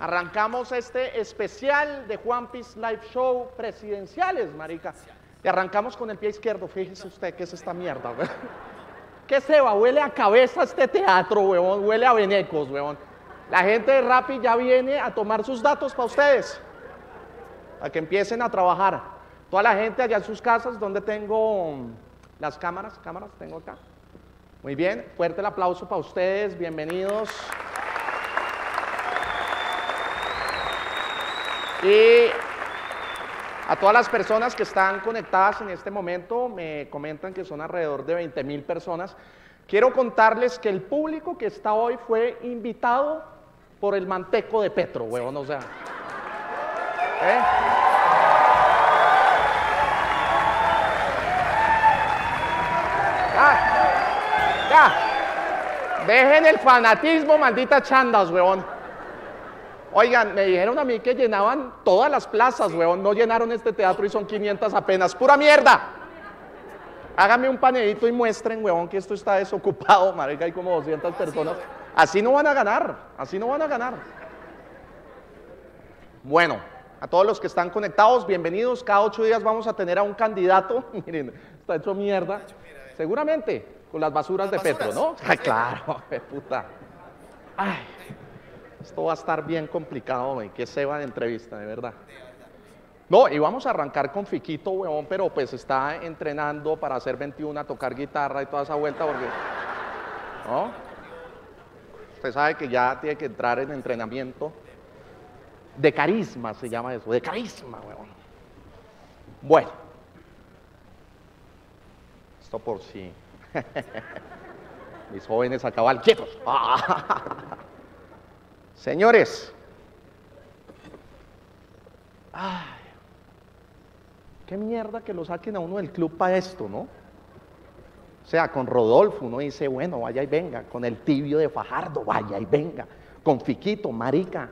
Arrancamos este especial de Juan Piece Live Show presidenciales, marica. Y arrancamos con el pie izquierdo. Fíjese usted qué es esta mierda, weón. ¿Qué se va? Huele a cabeza este teatro, weón. Huele a venecos, weón. La gente de Rappi ya viene a tomar sus datos para ustedes. Para que empiecen a trabajar. Toda la gente allá en sus casas, donde tengo las cámaras? Cámaras tengo acá. Muy bien, fuerte el aplauso para ustedes. Bienvenidos. Y a todas las personas que están conectadas en este momento, me comentan que son alrededor de 20 mil personas. Quiero contarles que el público que está hoy fue invitado por el manteco de Petro, huevón, o sea. ¿eh? Ya, ya. Dejen el fanatismo, maldita chandas, huevón. Oigan, me dijeron a mí que llenaban todas las plazas, weón. No llenaron este teatro y son 500 apenas. ¡Pura mierda! Hágame un panelito y muestren, weón, que esto está desocupado, marica, hay como 200 personas. Así no van a ganar, así no van a ganar. Bueno, a todos los que están conectados, bienvenidos. Cada ocho días vamos a tener a un candidato. Miren, está hecho mierda. Seguramente, con las basuras de Petro, ¿no? Ay, claro, puta. Ay. Esto va a estar bien complicado. Que se va de entrevista, de verdad. No, y vamos a arrancar con Fiquito, weón, pero pues está entrenando para hacer 21, a tocar guitarra y toda esa vuelta, porque. ¿No? Usted sabe que ya tiene que entrar en entrenamiento. De carisma se llama eso, de carisma, weón. Bueno. Esto por si. Mis jóvenes acaban quietos. Señores, ay, qué mierda que lo saquen a uno del club para esto, ¿no? O sea, con Rodolfo uno dice, bueno, vaya y venga, con el tibio de Fajardo, vaya y venga, con Fiquito, marica,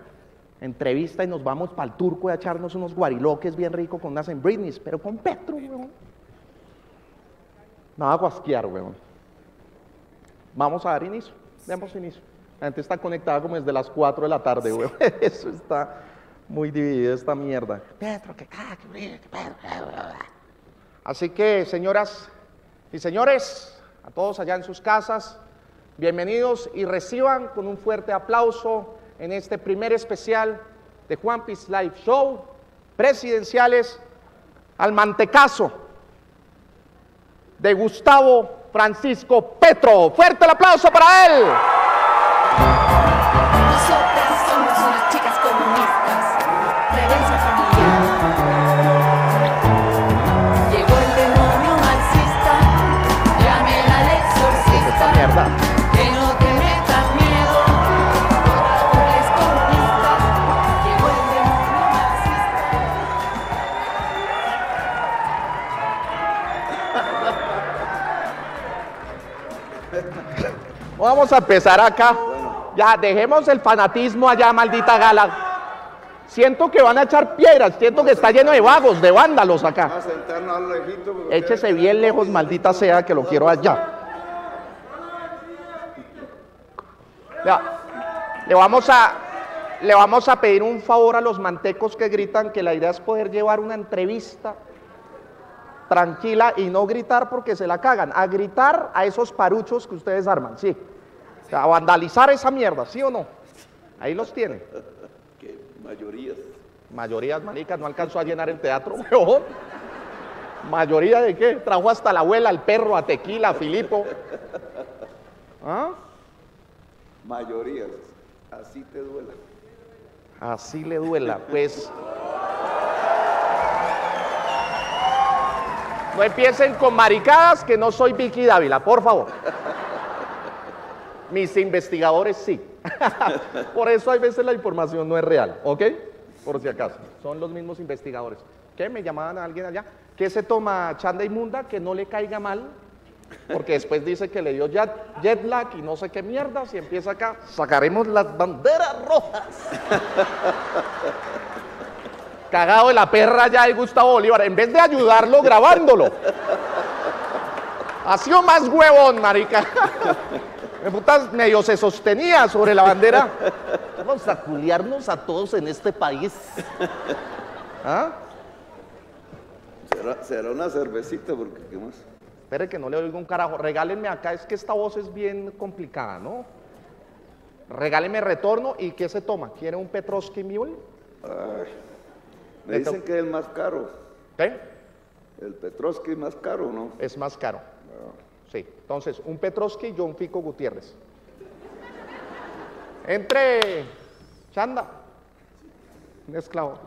entrevista y nos vamos para el turco a echarnos unos guariloques bien ricos con unas en Britney, pero con Petro, weón. Nada guasquear, weón. Vamos a dar inicio, demos inicio. La gente está conectada como desde las 4 de la tarde, güey. Eso está muy dividido, esta mierda. Petro, que que Así que, señoras y señores, a todos allá en sus casas, bienvenidos y reciban con un fuerte aplauso en este primer especial de Juan Piece Live Show, presidenciales, al mantecazo de Gustavo Francisco Petro. Fuerte el aplauso para él. Vamos a empezar acá. Ya, dejemos el fanatismo allá, maldita gala. Siento que van a echar piedras, siento que está lleno de vagos, de vándalos acá. Échese bien lejos, maldita sea, que lo quiero allá. Ya, le vamos a, le vamos a pedir un favor a los mantecos que gritan que la idea es poder llevar una entrevista tranquila y no gritar porque se la cagan, a gritar a esos paruchos que ustedes arman, sí. A vandalizar esa mierda, ¿sí o no? Ahí los tienen. Que mayorías. Mayorías, manicas, no alcanzó a llenar el teatro, weón. ¿Mayoría de qué? Trajo hasta la abuela, al perro, a Tequila, a Filipo. ¿Ah? Mayorías. Así te duela. Así le duela, pues. No empiecen con maricadas que no soy Vicky Dávila, por favor. Mis investigadores sí. Por eso hay veces la información no es real, ¿ok? Por si acaso. Son los mismos investigadores. ¿Qué? Me llamaban a alguien allá. ¿Qué se toma chanda inmunda? Que no le caiga mal. Porque después dice que le dio jet, jet lag y no sé qué mierda. Si empieza acá, sacaremos las banderas rojas. Cagado de la perra ya de Gustavo Bolívar. En vez de ayudarlo grabándolo. Ha sido más huevón, marica. Me putas medio se sostenía sobre la bandera. vámonos a culiarnos a todos en este país. ¿Ah? Será, será una cervecita porque qué más. Espere que no le oigo un carajo. Regálenme acá, es que esta voz es bien complicada, ¿no? Regálenme retorno y ¿qué se toma? ¿Quiere un Petrovsky Mule? Ay, me dicen que es el más caro. ¿Qué? El Petrovsky es más caro, ¿no? Es más caro. Sí. Entonces, un Petrovsky y un Fico Gutiérrez. Entre. Chanda. Un esclavo.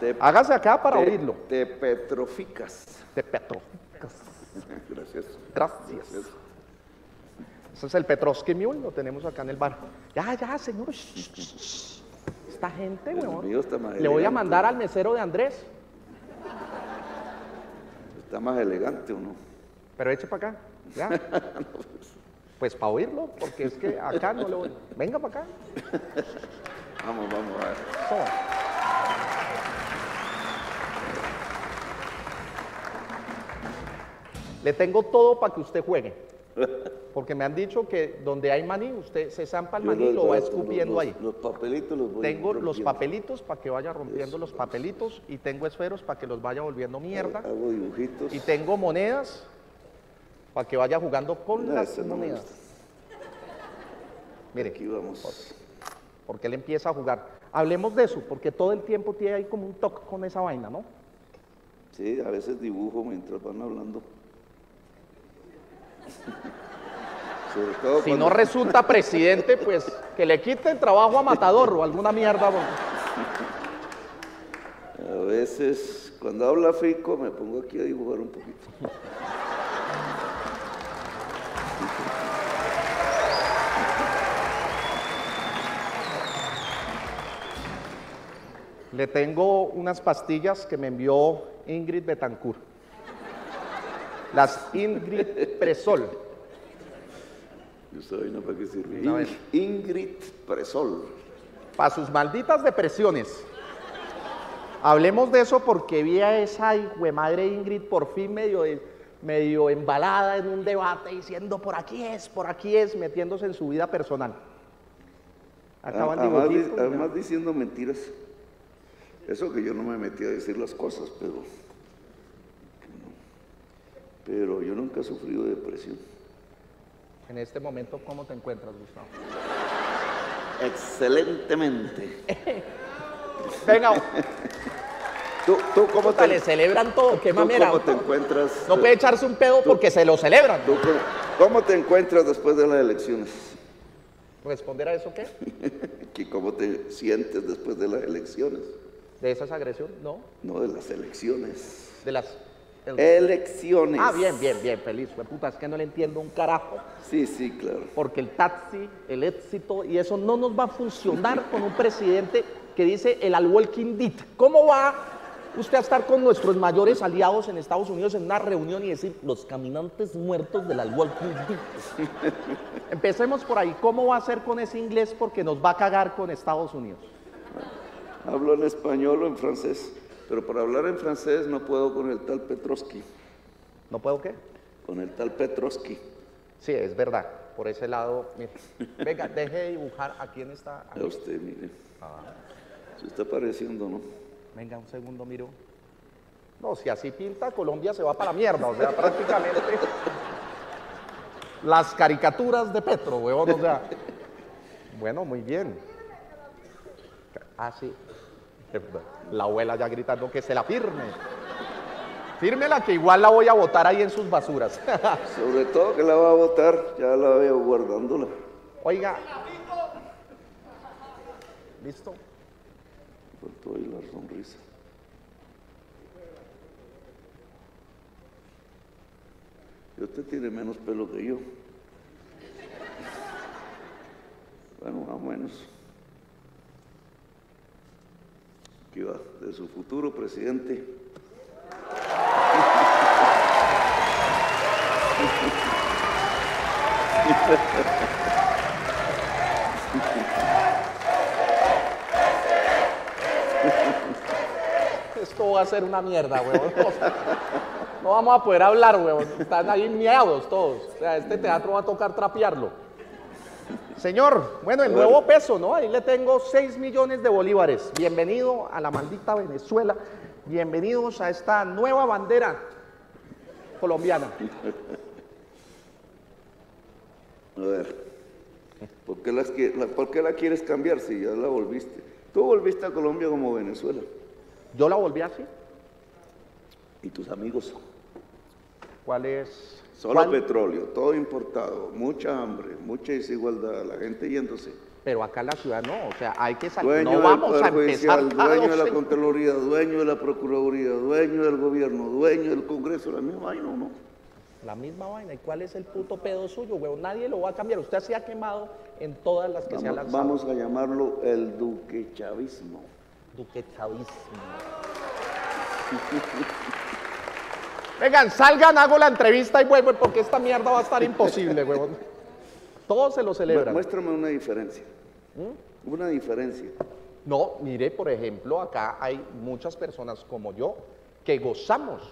Te, Hágase acá para te- oírlo. Te petroficas. De Petro. Gracias. Gracias. Ese es el Petrovsky Mule, lo tenemos acá en el bar. Ya, ya, señor. Esta gente, weón. Le voy a mandar al mesero de Andrés. Está más elegante, ¿o no? Pero eche para acá. ¿Ya? Pues para oírlo, porque es que acá no lo oigo. Venga para acá. Vamos, vamos a ver. Le tengo todo para que usted juegue. Porque me han dicho que donde hay maní, usted se zampa el maní y lo va escupiendo los- ahí. Los papelitos los voy Tengo los papelitos para que vaya rompiendo los papelitos y tengo esferos para que los vaya volviendo mierda. Hago dibujitos. Y tengo monedas para que vaya jugando con No, las no monedas. Mire, Aquí vamos. porque él empieza a jugar. Hablemos de eso, porque todo el tiempo tiene ahí como un toque con esa vaina, ¿no? Sí, a veces dibujo mientras van hablando. Sobre todo Si cuando- no resulta presidente, pues que le quiten trabajo a Matador o alguna mierda. A veces, cuando habla Fico, me pongo aquí a dibujar un poquito. Le tengo unas pastillas que me envió Ingrid Betancourt. Las Ingrid Presol. ¿Y esa vaina para qué sirve? In- Ingrid Presol. Para sus malditas depresiones. Hablemos de eso porque vi a esa madre Ingrid por fin medio, de- medio embalada en un debate diciendo por aquí es, por aquí es, metiéndose en su vida personal. Acaban Además, además diciendo mentiras. Eso que yo no me metí a decir las cosas, pero. Pero yo nunca he sufrido de depresión. En este momento, ¿cómo te encuentras, Gustavo? Excelentemente. Venga, ¿Tú, tú cómo, puta, le te, celebran todo, qué tú mamera. cómo te encuentras? No puede echarse un pedo porque se lo celebran. ¿Tú cómo, cómo te encuentras después de las elecciones? ¿Responder a eso qué? ¿Que ¿Cómo te sientes después de las elecciones? ¿De esas agresiones? No. No de las elecciones. De las. el- Elecciones. Ah, bien, bien, bien, feliz. Puta, es que no le entiendo un carajo. Sí, sí, claro. Porque el taxi, el éxito y eso no nos va a funcionar con un presidente que dice el al walking dead. ¿Cómo va usted a estar con nuestros mayores aliados en Estados Unidos en una reunión y decir los caminantes muertos del al walking dead? Empecemos por ahí. ¿Cómo va a ser con ese inglés? Porque nos va a cagar con Estados Unidos. Hablo en español o en francés, pero para hablar en francés no puedo con el tal Petrovsky. ¿No puedo qué? Con el tal Petrovsky. Sí, es verdad. Por ese lado, mire. Venga, deje de dibujar a quién está. A usted, mire. Se está pareciendo, ¿no? Venga, un segundo, miro. No, si así pinta, Colombia se va para la mierda. O sea, prácticamente. Las caricaturas de Petro, weón, o sea. Bueno, muy bien. Ah, sí. Es verdad. La abuela ya gritando que se la firme. Fírmela que igual la voy a botar ahí en sus basuras. Sobre todo que la va a votar, ya la veo guardándola. Oiga. ¿Listo? Faltó ahí la sonrisa. Y usted tiene menos pelo que yo. Bueno, más o menos. De su futuro presidente. Esto va a ser una mierda, huevón. No vamos a poder hablar, huevón. Están ahí miados todos. O sea, este teatro va a tocar trapearlo. Señor, bueno, el nuevo peso, ¿no? Ahí le tengo 6 millones de bolívares. Bienvenido a la maldita Venezuela. Bienvenidos a esta nueva bandera colombiana. A ver, ¿por qué, las la, ¿por qué la quieres cambiar si ya la volviste? Tú volviste a Colombia como Venezuela. Yo la volví así. ¿Y tus amigos? ¿Cuál es? Solo cuál? petróleo, todo importado, mucha hambre, mucha desigualdad, la gente yéndose. Pero acá en la ciudad no, o sea, hay que salir. Dueño No del vamos Poder a empezar. Judicial, dueño de la Contraloría, dueño de la Procuraduría, dueño del gobierno, dueño del Congreso, la misma vaina, ¿o ¿no? La misma vaina. ¿Y cuál es el puto pedo suyo, huevón? Nadie lo va a cambiar. Usted se ha quemado en todas las que se ha Vamos, lanzado. vamos a llamarlo el duque chavismo. Vengan, salgan, hago la entrevista y vuelvo porque esta mierda va a estar imposible, huevón. Todos se lo celebran. Muéstrame una diferencia. ¿Mm? Una diferencia. No, mire, por ejemplo, acá hay muchas personas como yo que gozamos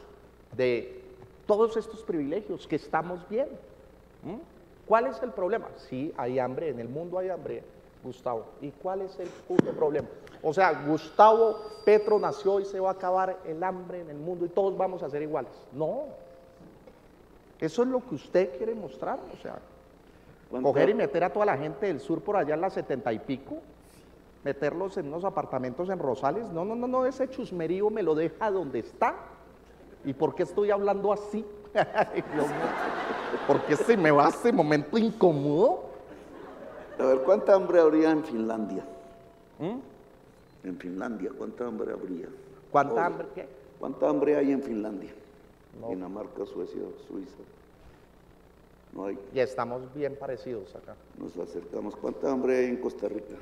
de todos estos privilegios, que estamos bien. ¿Mm? ¿Cuál es el problema? Sí, hay hambre, en el mundo hay hambre, Gustavo. ¿Y cuál es el puto problema? O sea, Gustavo Petro nació y se va a acabar el hambre en el mundo y todos vamos a ser iguales. No. Eso es lo que usted quiere mostrar, o sea, ¿Cuánta- coger y meter a toda la gente del sur por allá en las setenta y pico, meterlos en unos apartamentos en Rosales. No, no, no, no, ese chusmerío me lo deja donde está. ¿Y por qué estoy hablando así? Ay, Dios mío. ¿Por qué se me va ese momento incómodo? A ver, ¿cuánta hambre habría en Finlandia? ¿Mm? En Finlandia, ¿cuánta hambre habría? ¿Cuánta Oye, hambre? ¿Qué? ¿Cuánta hambre hay en Finlandia? No. Dinamarca, Suecia, Suiza. No hay. Ya estamos bien parecidos acá. Nos acercamos. ¿Cuánta hambre hay en Costa Rica?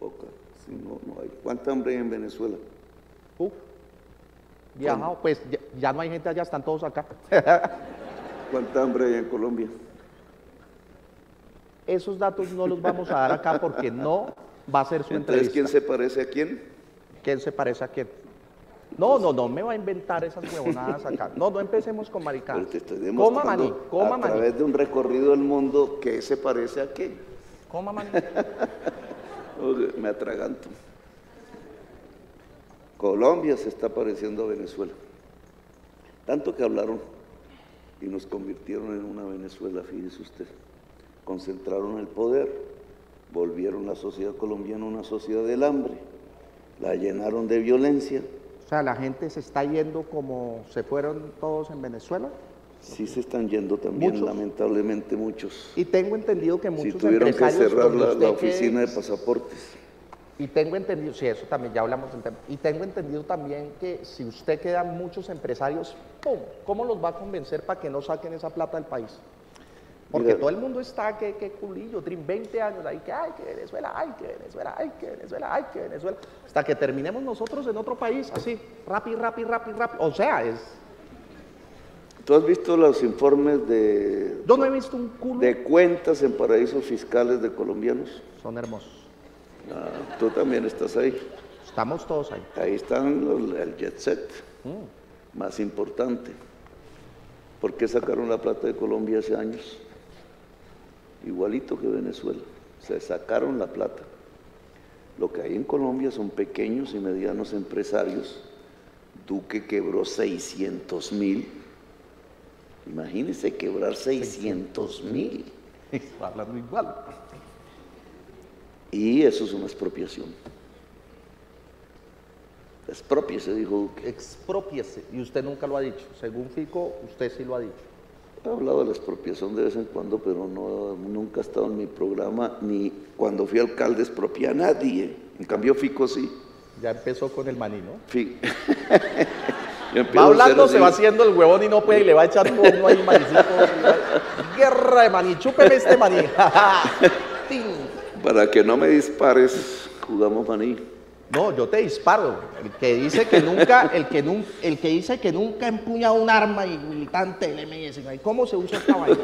Poca. Sí, no, no hay. ¿Cuánta hambre hay en Venezuela? Uf. Viajado, pues ya, ya no hay gente allá, están todos acá. ¿Cuánta hambre hay en Colombia? Esos datos no los vamos a dar acá porque no va a ser su Entonces, entrevista. ¿quién se parece a quién? ¿Quién se parece a quién? No, no, no me va a inventar esas huevonadas acá. No, no empecemos con maricadas. Pero te estoy Coma maní, coma a maní, través de un recorrido del mundo qué se parece a qué. coma maní. Me atraganto. Colombia se está pareciendo a Venezuela. Tanto que hablaron y nos convirtieron en una Venezuela, fíjese usted. Concentraron el poder, volvieron la sociedad colombiana una sociedad del hambre, la llenaron de violencia. O sea, la gente se está yendo como se fueron todos en Venezuela. Sí se están yendo también, Muchos. lamentablemente muchos. Y tengo entendido que muchos tuvieron que empresarios cerrar donde la, la oficina que- de pasaportes. Y tengo entendido, sí, eso también, ya hablamos del tema. Y tengo entendido también que si usted queda muchos empresarios, ¡pum! ¿Cómo los va a convencer para que no saquen esa plata del país? Porque todo el mundo está, que, que culillo, trin, 20 años ahí, que ay, que Venezuela, ay, que Venezuela, ay, que Venezuela, ay, que Venezuela. Hasta que terminemos nosotros en otro país, así, rápido, rápido, rápido, rápido. O sea, es. ¿Tú has visto los informes de, Yo no he visto un culo. de cuentas en paraísos fiscales de colombianos? Son hermosos. Ah, tú también estás ahí. Estamos todos ahí. Ahí están los- el jet set, Mm. más importante. ¿Por qué sacaron la plata de Colombia hace años? Igualito que Venezuela. Se sacaron la plata. Lo que hay en Colombia son pequeños y medianos empresarios. Duque quebró 600 mil. Imagínense quebrar 600 mil. Hablando igual. Y eso es una expropiación. Expropiese, dijo Duque. Expropiese. Y usted nunca lo ha dicho. Según Fico, usted sí lo ha dicho. He hablado de la expropiación de vez en cuando, pero no, nunca ha estado en mi programa, ni cuando fui alcalde expropié a nadie. En cambio, Fico sí. Ya empezó con el maní, ¿no? Empiezo Va hablando, se va haciendo el huevón y no puede y le va a echar uno ahí manicito. Guerra de maní, chúpeme este maní. Para que no me dispares, jugamos maní. No, yo te disparo. El que dice que nunca, el que nun- el que dice que nunca empuña un arma y militante del MS. ¿no? ¿Y ¿Cómo se usa esta vaina?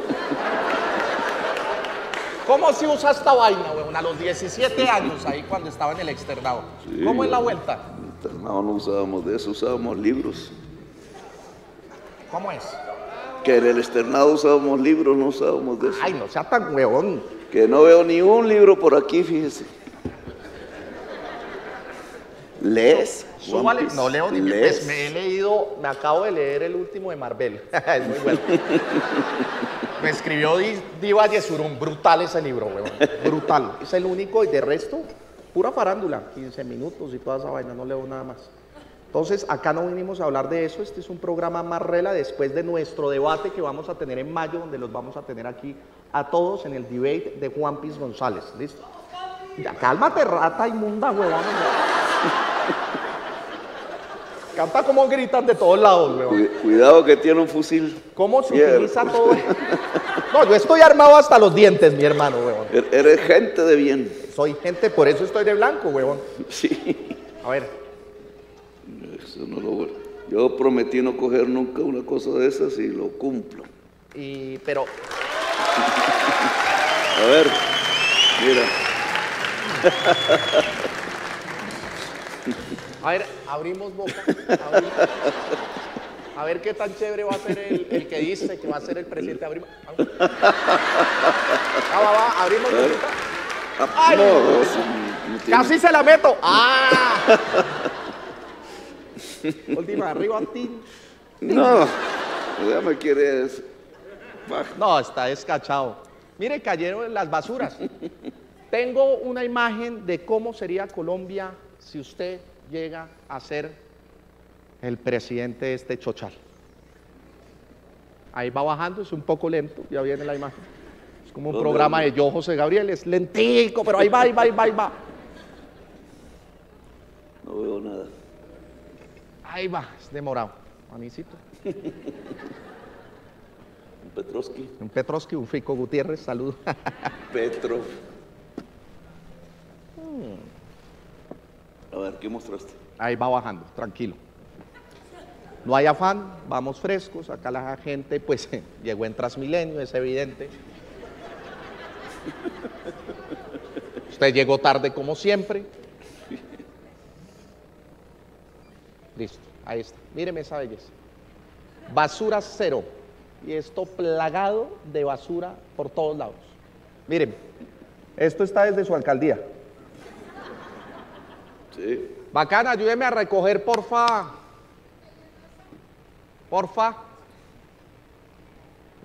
¿Cómo se usa esta vaina, huevón? A los 17 años, ahí cuando estaba en el externado. ¿Cómo es la vuelta? No, no usábamos de eso, usábamos libros. ¿Cómo es? Que en el externado usábamos libros, no usábamos de eso. Ay, no sea tan huevón. Que no veo ni un libro por aquí, fíjese. ¿Lees? Piece? No leo ni ¿Lees? pues, me he leído, me acabo de leer el último de Marvel. es muy bueno. me escribió Di- Diva Yesurum. Brutal ese libro, huevón. Brutal. Es el único y de resto, pura farándula. 15 minutos y toda esa vaina, no leo nada más. Entonces, acá no vinimos a hablar de eso. Este es un programa más rela después de nuestro debate que vamos a tener en mayo, donde los vamos a tener aquí a todos en el debate de Juan Piz González. ¿Listo? Ya, cálmate, rata inmunda, huevón. Canta como gritan de todos lados, huevón. Cu- Cuidado que tiene un fusil. ¿Cómo se Mierda. utiliza todo? No, yo estoy armado hasta los dientes, mi hermano, huevón. Er- Eres gente de bien. Soy gente, por eso estoy de blanco, huevón. Sí. A ver, Eso no lo Yo prometí no coger nunca una cosa de esas y lo cumplo. y, pero, A ver, mira. a ver, abrimos boca. abrimos. A ver qué tan chévere va a ser el, el que dice que va a ser el presidente. Abrimos. Ah, va, va, abrimos boquita. Ah, Ay. no, eso no tiene- Casi se la meto. ¡Ah! Última, arriba, tin. No, ya me quieres. No, está descachado. Mire, cayeron en las basuras. Tengo una imagen de cómo sería Colombia si usted llega a ser el presidente de este chochal. Ahí va bajando, es un poco lento, ya viene la imagen. Es como un ¿Dónde, programa de yo, José Gabriel, es lentico, pero ahí va, ahí va, ahí va, ahí va. No veo nada. Ahí va, es demorado. Manicito. Un Petrovsky. Un Petrovsky, un Fico Gutiérrez, salud. Petro. A ver, ¿qué mostraste? Ahí va bajando, tranquilo. No hay afán, vamos frescos. Acá la gente, pues, llegó en Transmilenio, es evidente. Usted llegó tarde como siempre. Listo, ahí está. Míreme esa belleza. Basura cero. Y esto plagado de basura por todos lados. Miren, esto está desde su alcaldía. Sí. Bacana, ayúdeme a recoger, porfa. Porfa.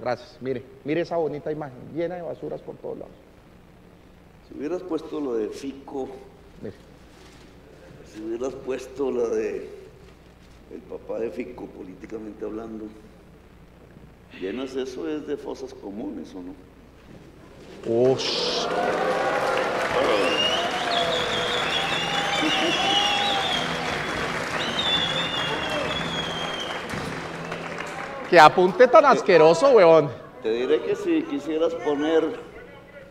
Gracias. Mire, mire esa bonita imagen, llena de basuras por todos lados. Si hubieras puesto lo de Fico, Mire. si hubieras puesto la de el papá de Fico, políticamente hablando, llenas eso es de fosas comunes, ¿o no? Ush. Que apunte tan asqueroso, weón. Te diré que si quisieras poner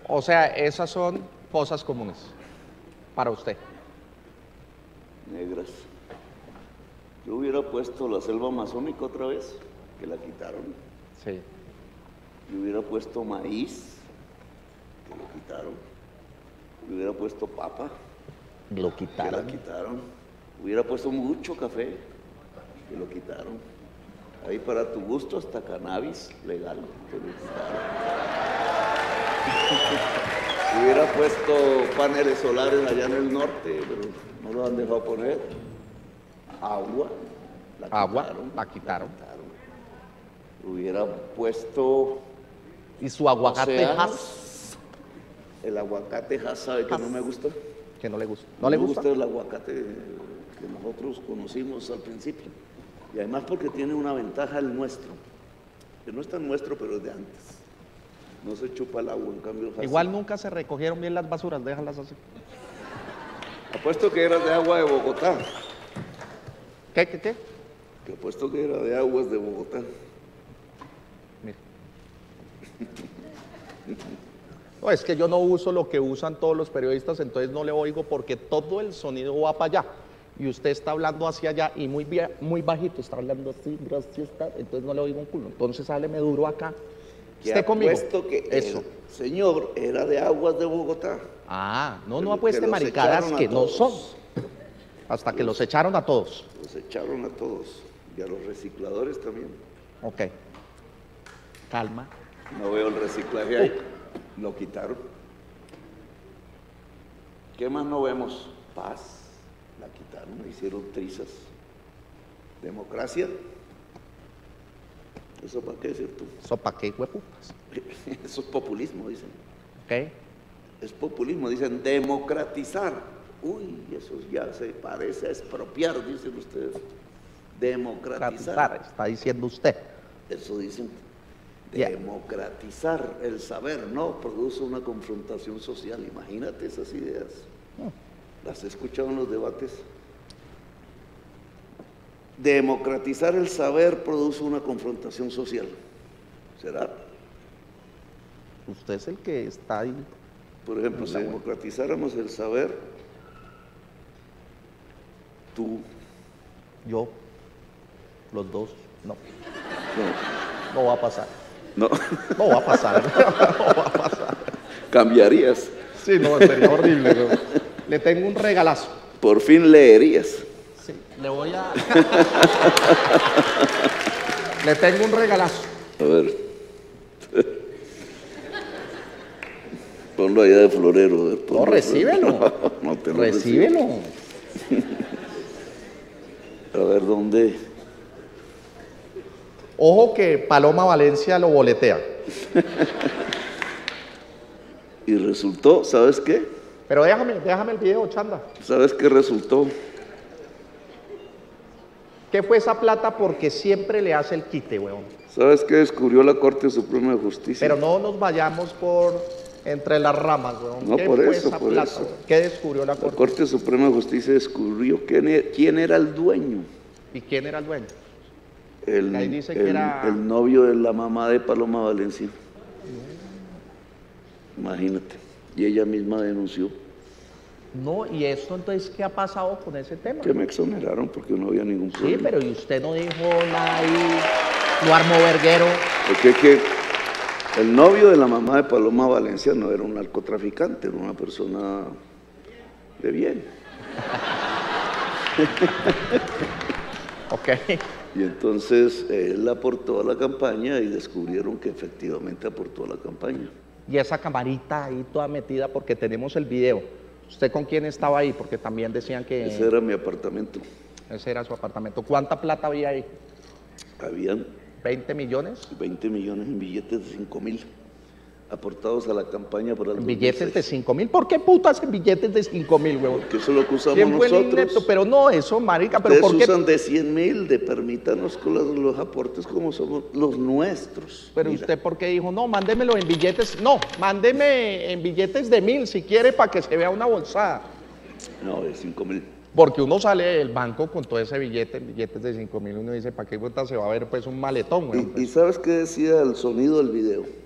O sea, esas son fosas comunes para usted. negras, yo hubiera puesto la selva amazónica otra vez, que la quitaron. Sí. Yo hubiera puesto maíz, que lo quitaron. Yo hubiera puesto papa, Lo que la quitaron. quitaron. Hubiera puesto mucho café, que lo quitaron. Ahí para tu gusto hasta cannabis legal, que lo quitaron. Hubiera puesto paneles solares allá en el norte, pero no lo han dejado poner. Agua, la Agua, quitaron, la quitaron. Hubiera puesto Y su aguacate el aguacate, ya sabe que no me gusta. Que no le gusta. ¿No le gusta? el aguacate que nosotros conocimos al principio. Y además porque tiene una ventaja el nuestro, que no es tan nuestro, pero es de antes. No se chupa el agua, en cambio el Hass- Igual nunca se recogieron bien las basuras, déjalas así. Apuesto que era de agua de Bogotá. ¿Qué, qué, qué? Que apuesto que era de aguas de Bogotá. Mire. No, es que yo no uso lo que usan todos los periodistas, entonces no le oigo porque todo el sonido va para allá. Y usted está hablando hacia allá y muy, muy bajito, está hablando así, gracias, entonces no le oigo un culo. Entonces hábleme duro acá. Que Esté conmigo. que Eso. el señor era de aguas de Bogotá. Ah, no, no apueste los maricadas que no son. Hasta que los echaron a todos. Los echaron a todos. Y a los recicladores también. Ok. calma. No veo el reciclaje ahí. Lo quitaron. ¿Qué más no vemos? Paz. La quitaron, la hicieron trizas. Democracia. ¿Eso para qué decir tú? ¿Eso para qué, hueputas? Eso es populismo, dicen. ¿Ok? Es populismo, dicen democratizar. Uy, eso ya se parece a expropiar, dicen ustedes. Democratizar. Democratizar, está diciendo usted. Eso dicen. Democratizar el saber, no, produce una confrontación social. Imagínate esas ideas. ¿Las he escuchado en los debates? Democratizar el saber produce una confrontación social. ¿Será? Usted es el que está ahí. Por ejemplo, si democratizáramos el saber, tú, Yo, los dos, no. no, No va a pasar. No, No va a pasar. No va a pasar. cambiarías. Sí, no, sería horrible. Le tengo un regalazo. Por fin leerías. Sí, le voy a. le tengo un regalazo. A ver. Ponlo allá de florero. No, recíbelo. No te lo recibo. Recíbelo. A ver, ¿dónde? Ojo que Paloma Valencia lo boletea. Y resultó, ¿sabes qué? Pero déjame, déjame el video, chanda. ¿Sabes qué resultó? ¿Qué fue esa plata? Porque siempre le hace el quite, weón. ¿Sabes qué descubrió la Corte Suprema de Justicia? Pero no nos vayamos por entre las ramas, weón. No, ¿Qué por fue eso, esa por plata? eso. weón? ¿Qué descubrió la La corte? Corte Suprema de Justicia descubrió quién e- quién era el dueño. ¿Y quién era el dueño? El, Ahí dice que el- era- el novio de la mamá de Paloma Valencia. Imagínate. Y ella misma denunció No, y esto entonces, ¿qué ha pasado con ese tema? que me exoneraron porque no había ningún Sí, problema. pero y usted no dijo nada ahí, no armó verguero. Porque es que el novio de la mamá de Paloma Valencia no era un narcotraficante, era una persona de bien. Ok. Y entonces él aportó a la campaña y descubrieron que efectivamente aportó a la campaña. Y esa camarita ahí toda metida porque tenemos el video. ¿Usted con quién estaba ahí? Porque también decían que Ese era mi apartamento. ese era su apartamento. ¿Cuánta plata había ahí? Habían ¿20 millones? 20 millones en billetes de 5 mil aportados a la campaña para el billetes de 2006. 5 mil. ¿Por qué putas en billetes de 5 mil, huevón? Que eso es lo que usamos ¿Quién fue el nosotros. inepto? Pero no, eso, marica, pero ¿por qué? usan de 100 mil, de permítanos con los, los aportes como somos los nuestros. Pero Mira, usted, ¿por qué dijo, no, mándemelo en billetes? No, mándeme en billetes de mil si quiere para que se vea una bolsada. No, de 5 mil. Porque uno sale del banco con todo ese billete, billetes de 5 mil, uno dice, ¿para qué puta se va a ver pues un maletón, weón? ¿Y, y sabes qué decía el sonido del video?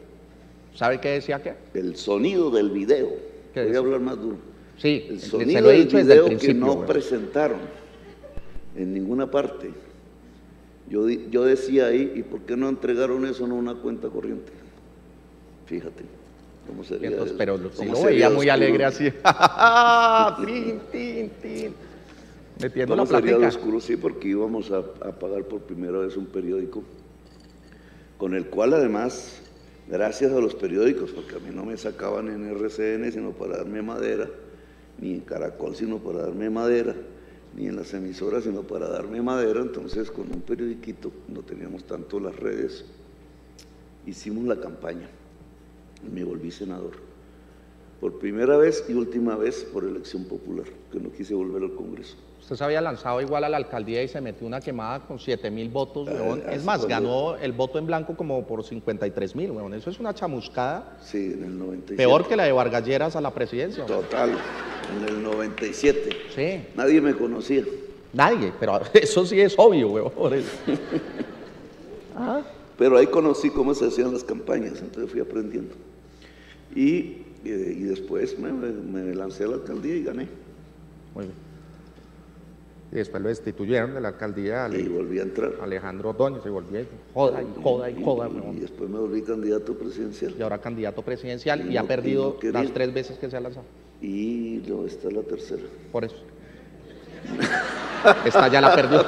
¿Sabe qué decía qué? El sonido del video. ¿Qué Voy decía? a hablar más duro. Sí, El se sonido lo he del dicho desde el video que no presentaron en ninguna parte. Yo, yo decía ahí, ¿y por qué no entregaron eso en una cuenta corriente? Fíjate, ¿cómo sería? Entonces, el- pero cómo lo veía muy oscuro? alegre así. tin, tin, tin. Metiendo ¿Cómo la sería lo platica. oscuro? Sí, porque íbamos a, a pagar por primera vez un periódico, con el cual además, gracias a los periódicos, porque a mí no me sacaban en RCN sino para darme madera, ni en Caracol sino para darme madera, ni en las emisoras sino para darme madera, entonces con un periodiquito, no teníamos tanto las redes, hicimos la campaña y me volví senador. Por primera vez y última vez por elección popular, que no quise volver al Congreso. Usted se había lanzado igual a la alcaldía y se metió una quemada con 7 mil votos, weón. Ah, Es más, cuando- ganó el voto en blanco como por 53 mil, weón. Eso es una chamuscada Sí, en el 97. peor que la de Vargas Lleras a la presidencia. weón. Total, en el 97. Sí, Nadie me conocía. nadie, pero eso sí es obvio, weón. por eso. Ah, Pero ahí conocí cómo se hacían las campañas, entonces fui aprendiendo. Y, y después me, me lancé a la alcaldía y gané. Muy bien. Y después lo destituyeron de la alcaldía Y Ale- volví a entrar. Alejandro Ordóñez y volvió y joda y joda y joda, Y weón. después me volví candidato presidencial. Y ahora candidato presidencial y, Y ha no- y perdido no las tres veces que se ha lanzado. Y no, esta es la tercera. Por eso. Esta ya la perdió.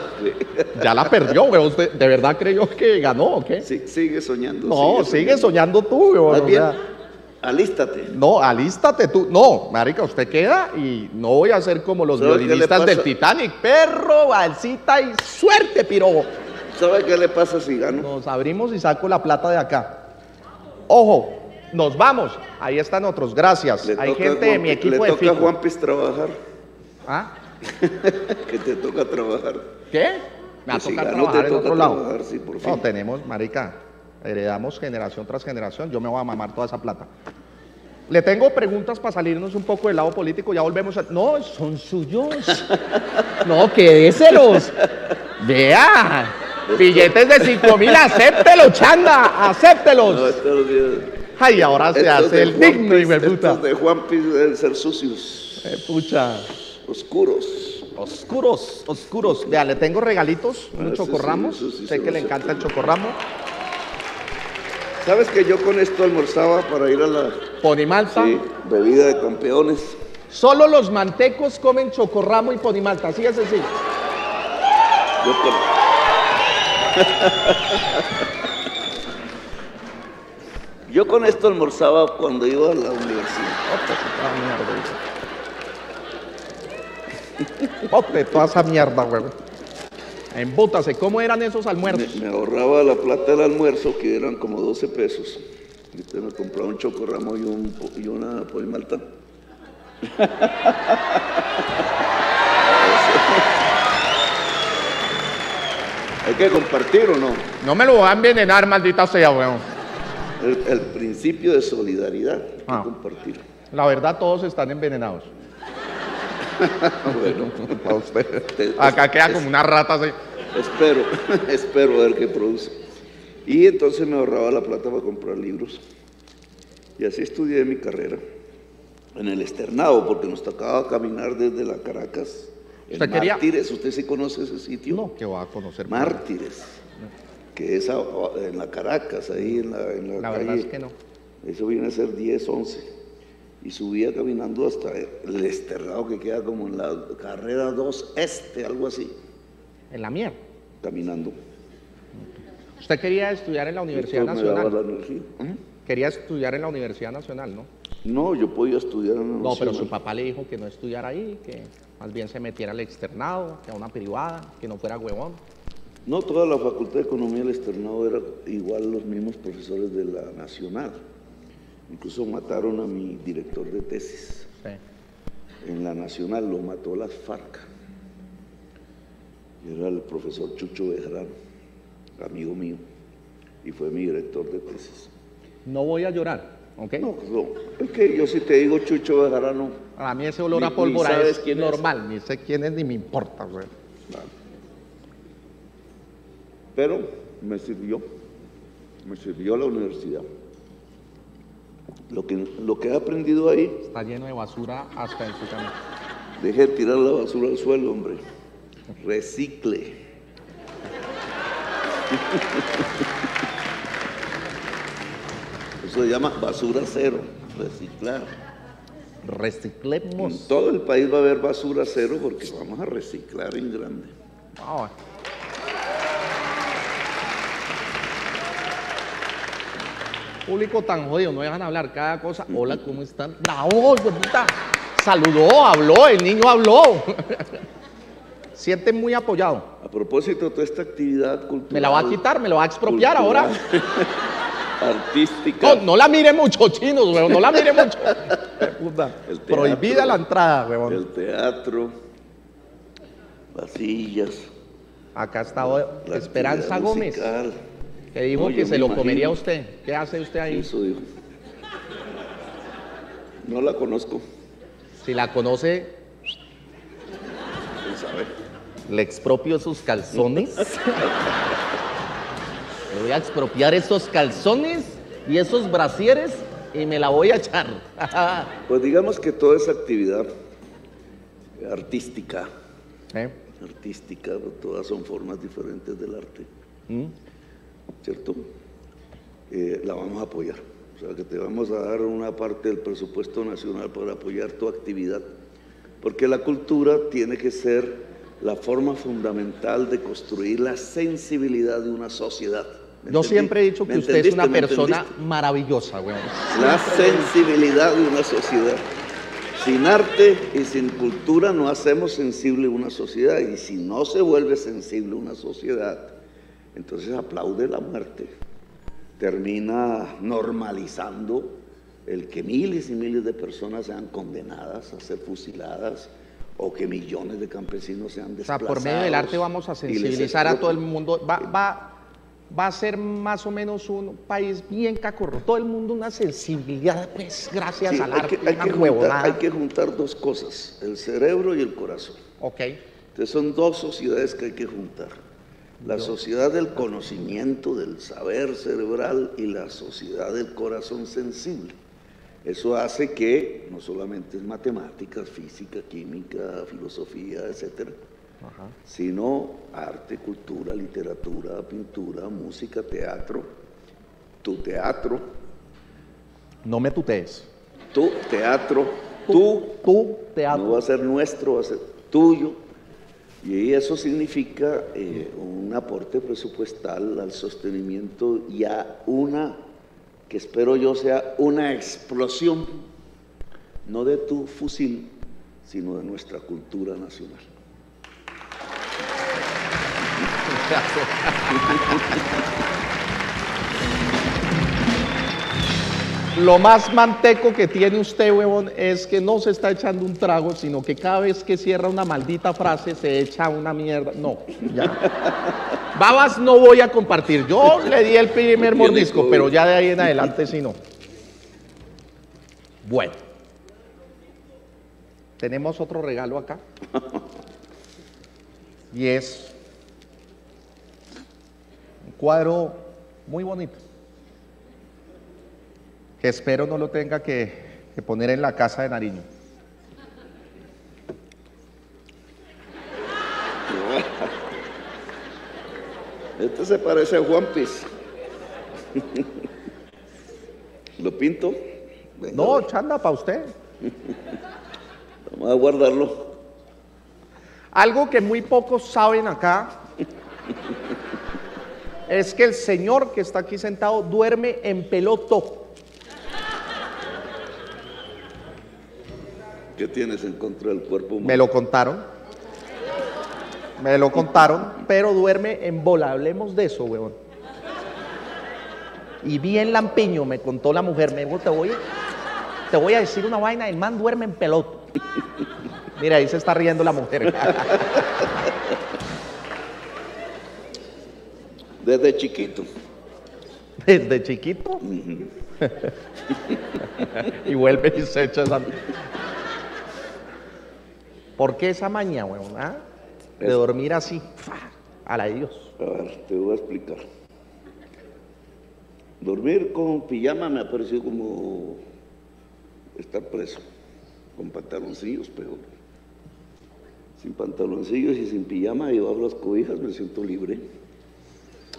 Ya la perdió, weón. ¿Usted de verdad creyó que ganó o qué? Sí, sigue soñando. No, sigue soñando tú, weón. Alístate. no, alístate tú. No, marica, usted queda y no voy a ser como los ¿Sabe qué le violinistas del? Titanic. Perro, balsita y suerte, piro. ¿Sabe qué le pasa si gano? Nos abrimos y saco la plata de acá. Ojo, nos vamos. Ahí están otros, gracias. Le Hay gente de mi equipo Le de toca a. Juan Piz trabajar. ¿Ah? Que te toca trabajar. ¿Qué? Me va a Que si te trabajar en toca otro lado. trabajar, sí, por No, tenemos, marica, heredamos generación tras generación. Yo me voy a mamar toda esa plata. Le tengo preguntas para salirnos un poco del lado político. Ya volvemos a... No, son suyos. No, quédeselos. Vea. Billetes de 5 mil, acéptelos, chanda. Acéptelos. No, estos Ay, ahora se hace el digno, Piz- hijo de puta. estos de Juan Piz deben ser sucios, Eh, pucha. oscuros. Oscuros, oscuros. Vea, le tengo regalitos, Ah, un sí, chocorramo. sí, eso sí sé que le encanta el chocorramo. ¿Sabes que yo con esto almorzaba para ir a la Ponimalta. sí, bebida de campeones? Solo los mantecos comen chocorramo y ponimalta, así es sencillo. Yo con... Yo con esto almorzaba cuando iba a la universidad. Bote toda esa mierda, huevón. Embútase, ¿cómo eran esos almuerzos? me ahorraba la plata del almuerzo, que eran como 12 pesos. Y usted me compraba un chocorramo y, un, po- y una polimalta. Hay que compartir o no. No me lo voy a envenenar, maldita sea, weón. El, el principio de solidaridad. Hay que Ah. compartir. La verdad, todos están envenenados. Bueno, Para usted. Te- Acá queda como una rata así. Espero, espero ver qué produce. Y entonces me ahorraba la plata para comprar libros. Y así estudié mi carrera. En el externado, porque nos tocaba caminar desde la Caracas. En ¿Usted quería- Mártires, ¿usted sí conoce ese sitio? No, que va a conocer. Mártires, que es en la Caracas, ahí en la, en la, La calle. verdad es que no. Eso viene a ser 10, 11. Y subía caminando hasta el externado que queda como en la carrera 2 este, algo así, En la mierda. caminando. Usted quería estudiar en la Universidad Nacional. la. ¿Mm? Quería estudiar en la Universidad Nacional, ¿no? No, yo podía estudiar en la No, pero Nacional. su papá le dijo que no estudiara ahí, que más bien se metiera al externado, que a una privada, que no fuera huevón. No, toda la Facultad de Economía del externado era igual los mismos profesores de la Nacional. Incluso mataron a mi director de tesis. Sí. En la Nacional lo mató las FARC. Era el profesor Chucho Bejarano, amigo mío, y fue mi director de tesis. No voy a llorar, ¿ok? No, no, es que yo si te digo Chucho Bejarano, A mí ese olor a pólvora es quién es. normal, ni sé quién es ni me importa, güey. pero me sirvió, me sirvió la universidad. Lo que, lo que he aprendido ahí, Está lleno de basura hasta en su camino. deje de tirar la basura al suelo, hombre. Recicle. Eso se llama basura cero, reciclar. En Reciclemos. todo el país va a haber basura cero porque vamos a reciclar en grande. Público tan jodido, no dejan hablar cada cosa. Hola, ¿cómo están? De puta. Saludó, habló, el niño habló. Siente muy apoyado. A propósito, toda esta actividad cultural. Me la va a quitar, me lo va a expropiar cultural, ahora. Artística. No, no la mire mucho, chinos, weón, no la mire mucho. Puta, El teatro. Prohibida la entrada, weón. El teatro, las sillas. Acá está la Esperanza Gómez, musical. que dijo No, que se lo imagino. comería usted. ¿Qué hace usted ahí? Eso dijo. No la conozco. Si la conoce. Le expropio sus calzones. le voy a expropiar esos calzones y esos brasieres y me la voy a echar. Pues digamos que toda esa actividad artística, ¿Eh? artística, todas son formas diferentes del arte, ¿Mm? ¿cierto? Eh, la vamos a apoyar. O sea, que te vamos a dar una parte del presupuesto nacional para apoyar tu actividad. Porque la cultura tiene que ser la forma fundamental de construir la sensibilidad de una sociedad. ¿Me Yo siempre he dicho que ¿Me usted es una persona maravillosa, weón. La sensibilidad de una sociedad. Sin arte y sin cultura no hacemos sensible una sociedad. Y si no se vuelve sensible una sociedad, entonces aplaude la muerte. Termina normalizando el que miles y miles de personas sean condenadas a ser fusiladas o que millones de campesinos sean O sea, desplazados. por medio del arte vamos a sensibilizar a todo el mundo. Va, va, va a ser más o menos un país bien cacorro. Todo el mundo una sensibilidad, pues, gracias Sí, al hay, arte. que, hay que juntar, hay que juntar dos cosas, el cerebro y el corazón. Ok. Entonces son dos sociedades que hay que juntar. La sociedad del conocimiento, del saber cerebral y la sociedad del corazón sensible. Eso hace que no solamente es matemáticas, física, química, filosofía, etcétera, Ajá. sino arte, cultura, literatura, pintura, música, teatro. Tu teatro, No me tutees. tu teatro, tú Tú, teatro. No va a ser nuestro, va a ser tuyo. Y eso significa eh, un aporte presupuestal al sostenimiento y a una, que espero yo sea una explosión, no de tu fusil, sino de nuestra cultura nacional. Lo más manteco que tiene usted, huevón, es que no se está echando un trago, sino que cada vez que cierra una maldita frase se echa una mierda. No, ya. Babas no voy a compartir. Yo le di el primer mordisco, pero ya de ahí en adelante sí no. Bueno. Tenemos otro regalo acá. Y es un cuadro muy bonito que espero no lo tenga que, que poner en la casa de Nariño. Este se parece a Juan Piz. ¿Lo pinto? Venga, No, chanda, para usted. Vamos a guardarlo. Algo que muy pocos saben acá es que el señor que está aquí sentado duerme en peloto. ¿Qué tienes en contra del cuerpo humano? Me lo contaron. Me lo contaron, pero duerme en bola. Hablemos de eso, weón. Y bien lampiño, me contó la mujer. Me dijo, te voy, te voy a decir una vaina, el man duerme en peloto. Mira, ahí se está riendo la mujer. Desde chiquito. Desde chiquito. y vuelve y se echa esa... ¿Por qué esa maña, weón? ah? De dormir así, a la de Dios. A ver, te voy a explicar. Dormir con pijama me ha parecido como estar preso, con pantaloncillos, pero sin pantaloncillos y sin pijama y bajo las cobijas me siento libre.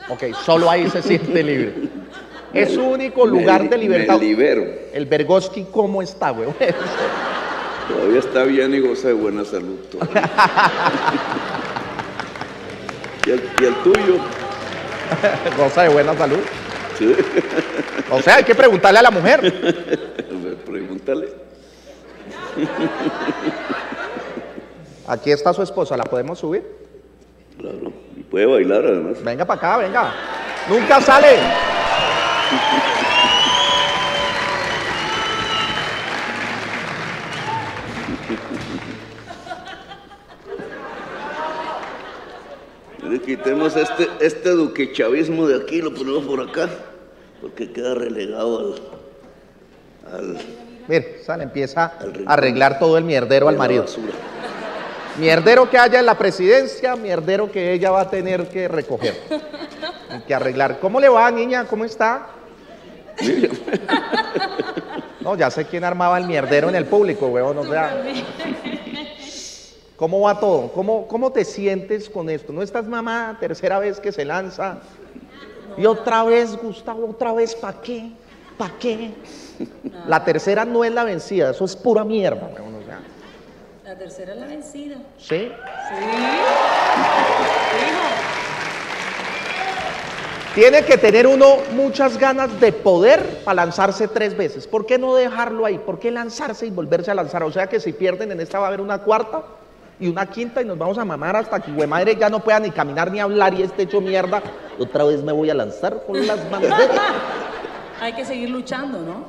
Ok, solo ahí se siente libre. Es su único lugar Me de li- libertad. Me libero. El Bergoski, ¿cómo está, weón? Todavía está bien y goza de buena salud. ¿Y, el, y el tuyo? Goza de buena salud. Sí. O sea, hay que preguntarle a la mujer. Pregúntale. Aquí está su esposa, ¿la podemos subir? Claro. Y puede bailar además. Venga para acá, venga. Nunca sale. Mire, quitemos este, este duquechavismo de aquí, lo ponemos por acá, porque queda relegado al, al Mire, sale, empieza a arreglar todo el mierdero al marido. basura. Mierdero que haya en la presidencia, mierdero que ella va a tener que recoger. Y que arreglar. ¿Cómo le va, niña? ¿Cómo está? No, ya sé quién armaba el mierdero en el público, weón. O sea, ¿cómo va todo? ¿Cómo, ¿Cómo te sientes con esto? ¿No estás mamá? Tercera vez que se lanza. Y otra vez, Gustavo, otra vez, ¿para qué? ¿Para qué? La tercera no es la vencida, eso es pura mierda, weón. O sea, La tercera es la vencida. ¿Sí? Sí. Tiene que tener uno muchas ganas de poder para lanzarse tres veces. ¿Por qué no dejarlo ahí? ¿Por qué lanzarse y volverse a lanzar? O sea que si pierden en esta va a haber una cuarta y una quinta y nos vamos a mamar hasta que güey, madre ya no pueda ni caminar ni hablar y esté hecho mierda. Otra vez me voy a lanzar con las banderas. Hay que seguir luchando, ¿no?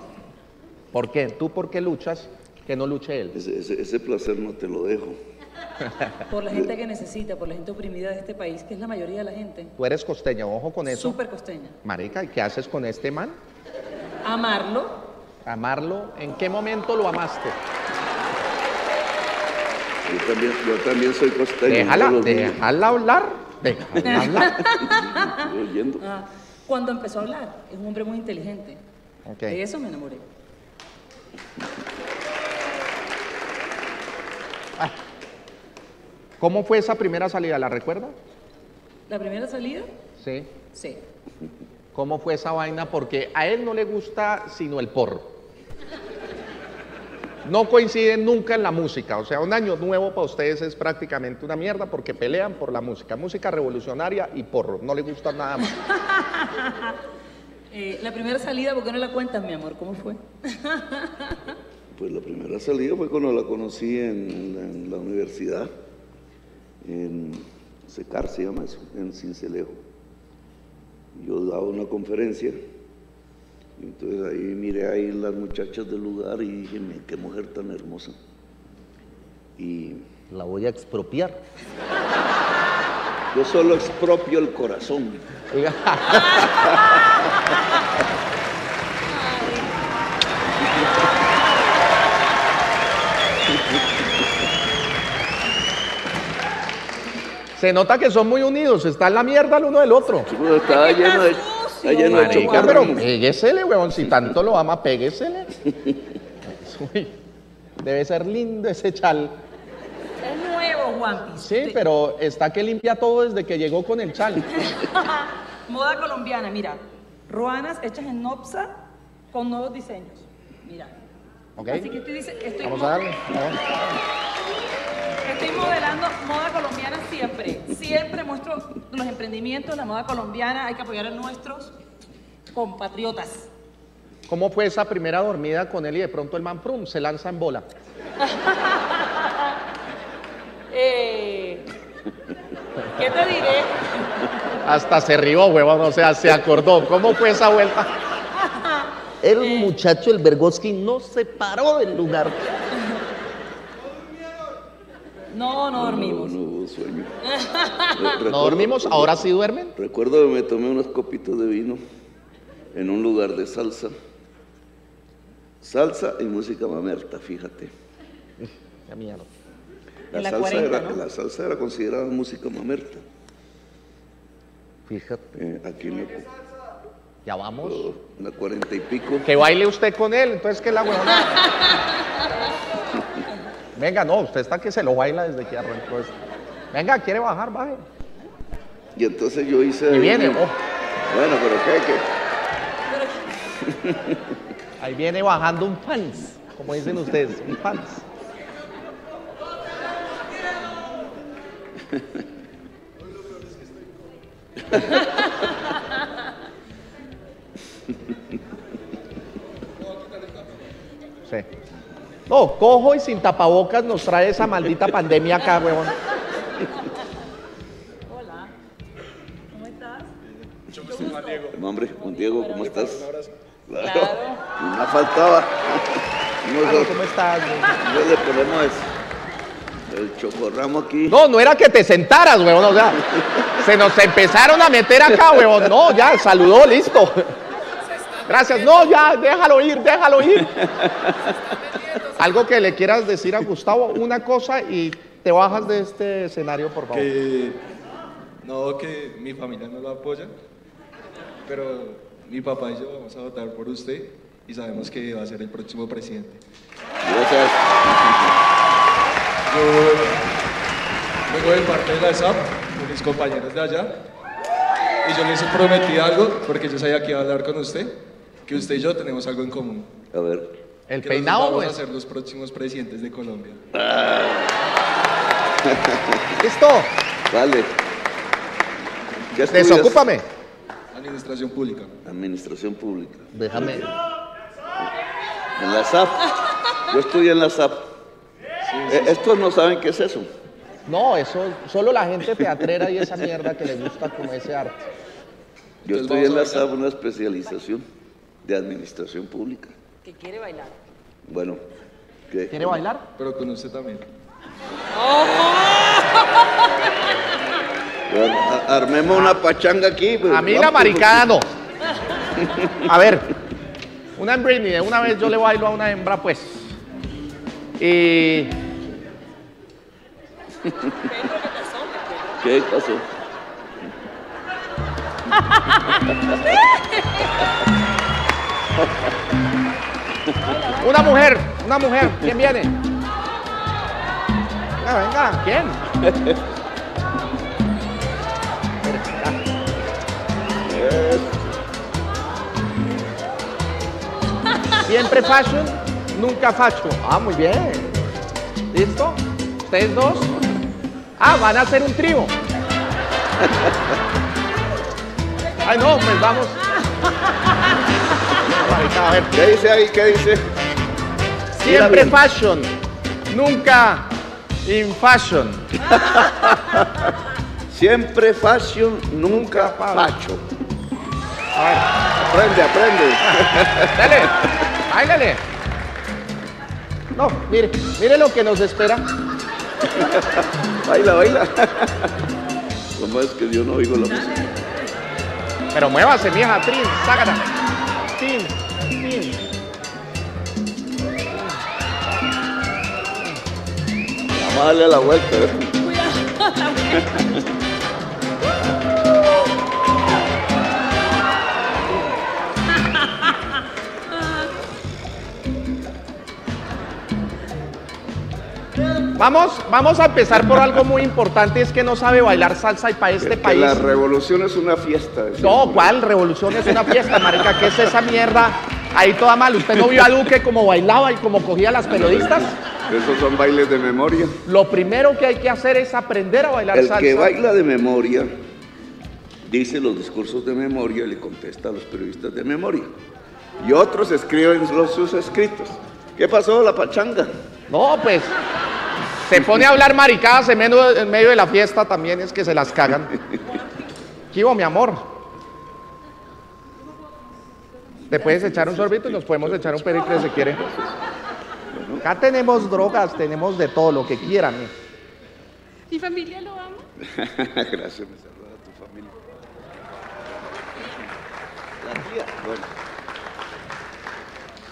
¿Por qué? ¿Tú por qué luchas? Que no luche él. Ese, ese- ese placer no te lo dejo. Por la gente que necesita, por la gente oprimida de este país, que es la mayoría de la gente. Tú eres costeña, ojo con eso. Súper costeña. Marica, ¿y qué haces con este man? Amarlo. Amarlo. ¿En qué momento lo amaste? Yo también, yo también soy costeño. Déjala, déjala hablar. Déjala hablar. Estoy oyendo. Ah, cuando empezó a hablar, es un hombre muy inteligente. De eso me enamoré. ¿Cómo fue esa primera salida? ¿La recuerda? La primera salida, Sí. sí. ¿Cómo fue esa vaina? Porque a él no le gusta sino el porro. No coinciden nunca en la música. O sea, un año nuevo para ustedes es prácticamente una mierda porque pelean por la música. Música revolucionaria y porro. No le gusta nada más. Eh, la primera salida, ¿por qué no la cuentas, mi amor? ¿Cómo fue? Pues la primera salida fue cuando la conocí en la, en la universidad, en Secar se llama eso, en Cincelejo. Yo daba una conferencia, entonces ahí miré ahí las muchachas del lugar y dije, "Me, qué mujer tan hermosa. Y La voy a expropiar. yo solo expropio el corazón. Se nota que son muy unidos. Está en la mierda el uno del otro. Bueno, Estaba lleno de, lleno de pero péguesele, weón. Si tanto lo ama, péguesele. Uy, debe ser lindo ese chal. Es nuevo, Juanpi. Sí, pero está que limpia todo desde que llegó con el chal. Moda colombiana, mira. Ruanas hechas en Nopsa con nuevos diseños. Mira. ¿Ok? Así que estoy, dice- estoy, Vamos mo- a darle. vamos. Estoy modelando moda colombiana siempre. Siempre muestro los emprendimientos, la moda colombiana. Hay que apoyar a nuestros compatriotas. ¿Cómo fue esa primera dormida con él y de pronto el man prum, se lanza en bola? Eh, ¿Qué te diré? Hasta se rió, huevón, o sea, se acordó. ¿Cómo fue esa vuelta? El muchacho, el Bergoski, no se paró del lugar. No, no No, dormimos. no hubo sueño. No dormimos, ahora sí duermen. Recuerdo que me tomé unos copitos de vino en un lugar de salsa. Salsa y música mamerta, fíjate. Qué mierda. En la salsa 40, era, ¿no? la salsa era considerada música mamerta. Fíjate. Eh, aquí en la, Ya vamos. en la cuarenta y pico. Que baile usted con él, entonces que la huevona. Venga, no, usted está que se lo baila desde que arrancó esto. Venga, quiere bajar, baje. Y entonces yo hice. Y viene, oh, Bueno, pero ¿qué? qué? ahí viene bajando un fans, como dicen ustedes, un fans. Sí. No, cojo y sin tapabocas nos trae esa maldita pandemia acá, huevón. Hola. ¿Cómo estás? Hombre, Juan Diego, ¿cómo estás? Claro. Claro. Y me faltaba. Nosotros ¿Cómo estás? güey? le ponemos el chocorramo aquí. No, no era que te sentaras, huevón, o sea, se nos empezaron a meter acá, huevón. No, ya, saludó, listo. Gracias, no, ya, déjalo ir, déjalo ir. Algo que le quieras decir a Gustavo, una cosa y te bajas de este escenario, por favor. Que no, que mi familia no lo apoya, pero mi papá y yo vamos a votar por usted y sabemos que va a ser el próximo presidente. Gracias. Yo vengo de parte de la SAP, con mis compañeros de allá, y yo les prometí algo, porque yo sabía que iba a hablar con usted, que usted y yo tenemos algo en común. A ver. El que nos peinado, vamos a ser los próximos presidentes de Colombia. Ah, ¿Listo? Vale. Desocúpame. Administración pública. Administración pública. Déjame. En la SAP. Yo estudié en la SAP. Eh, Estos no saben qué es eso. No, eso, solo la gente teatrera y esa mierda que le gusta como ese arte. Yo estudié en la SAP una especialización de administración pública. Que quiere bailar. Bueno, ¿qué? ¿Quiere bailar? Pero con usted también. Bueno, a- armemos una pachanga aquí. pues, A mí vamos, la maricada no. A ver, una en Britney, de una vez yo le bailo a una hembra, pues. Y ¿Qué pasó? una mujer, una mujer, ¿quién viene? Venga, venga, ¿quién? Siempre fashion, nunca fashion. Ah, muy bien. ¿Listo? ¿Ustedes dos? Ah, van a hacer un trío. Ay, no, pues vamos. Marica, a ver. ¿Qué dice ahí? ¿Qué dice? Siempre fashion, nunca in fashion. Siempre fashion, nunca facho. Aprende, aprende. Dale, báilale. No, mire, mire lo que nos espera. baila, baila. Lo más es que yo no oigo la música. Pero muévase, vieja, trin, sácala. Tin, Vamos a darle la vuelta. ¿eh? Vamos, vamos a empezar por algo muy importante, es que no sabe bailar salsa y para este Que país. la revolución es una fiesta. No, ¿cuál? Revolución es una fiesta, marica. ¿Qué es esa mierda? Ahí toda mal. ¿Usted no vio a Duque como bailaba y como cogía a las periodistas? Esos son bailes de memoria. Lo primero que hay que hacer es aprender a bailar El salsa. que baila de memoria dice los discursos de memoria y le contesta a los periodistas de memoria. Y otros escriben los, sus escritos. ¿Qué pasó la pachanga? No, pues. Se pone a hablar maricadas en medio, en medio de la fiesta también, es que se las cagan. ¿Qué mi amor? ¿Te puedes echar un sorbito y nos podemos echar un pericle si quiere? Acá tenemos drogas, tenemos de todo, lo que quieran. Mi familia lo ama. Gracias, me saluda a tu familia. La tía. Bueno,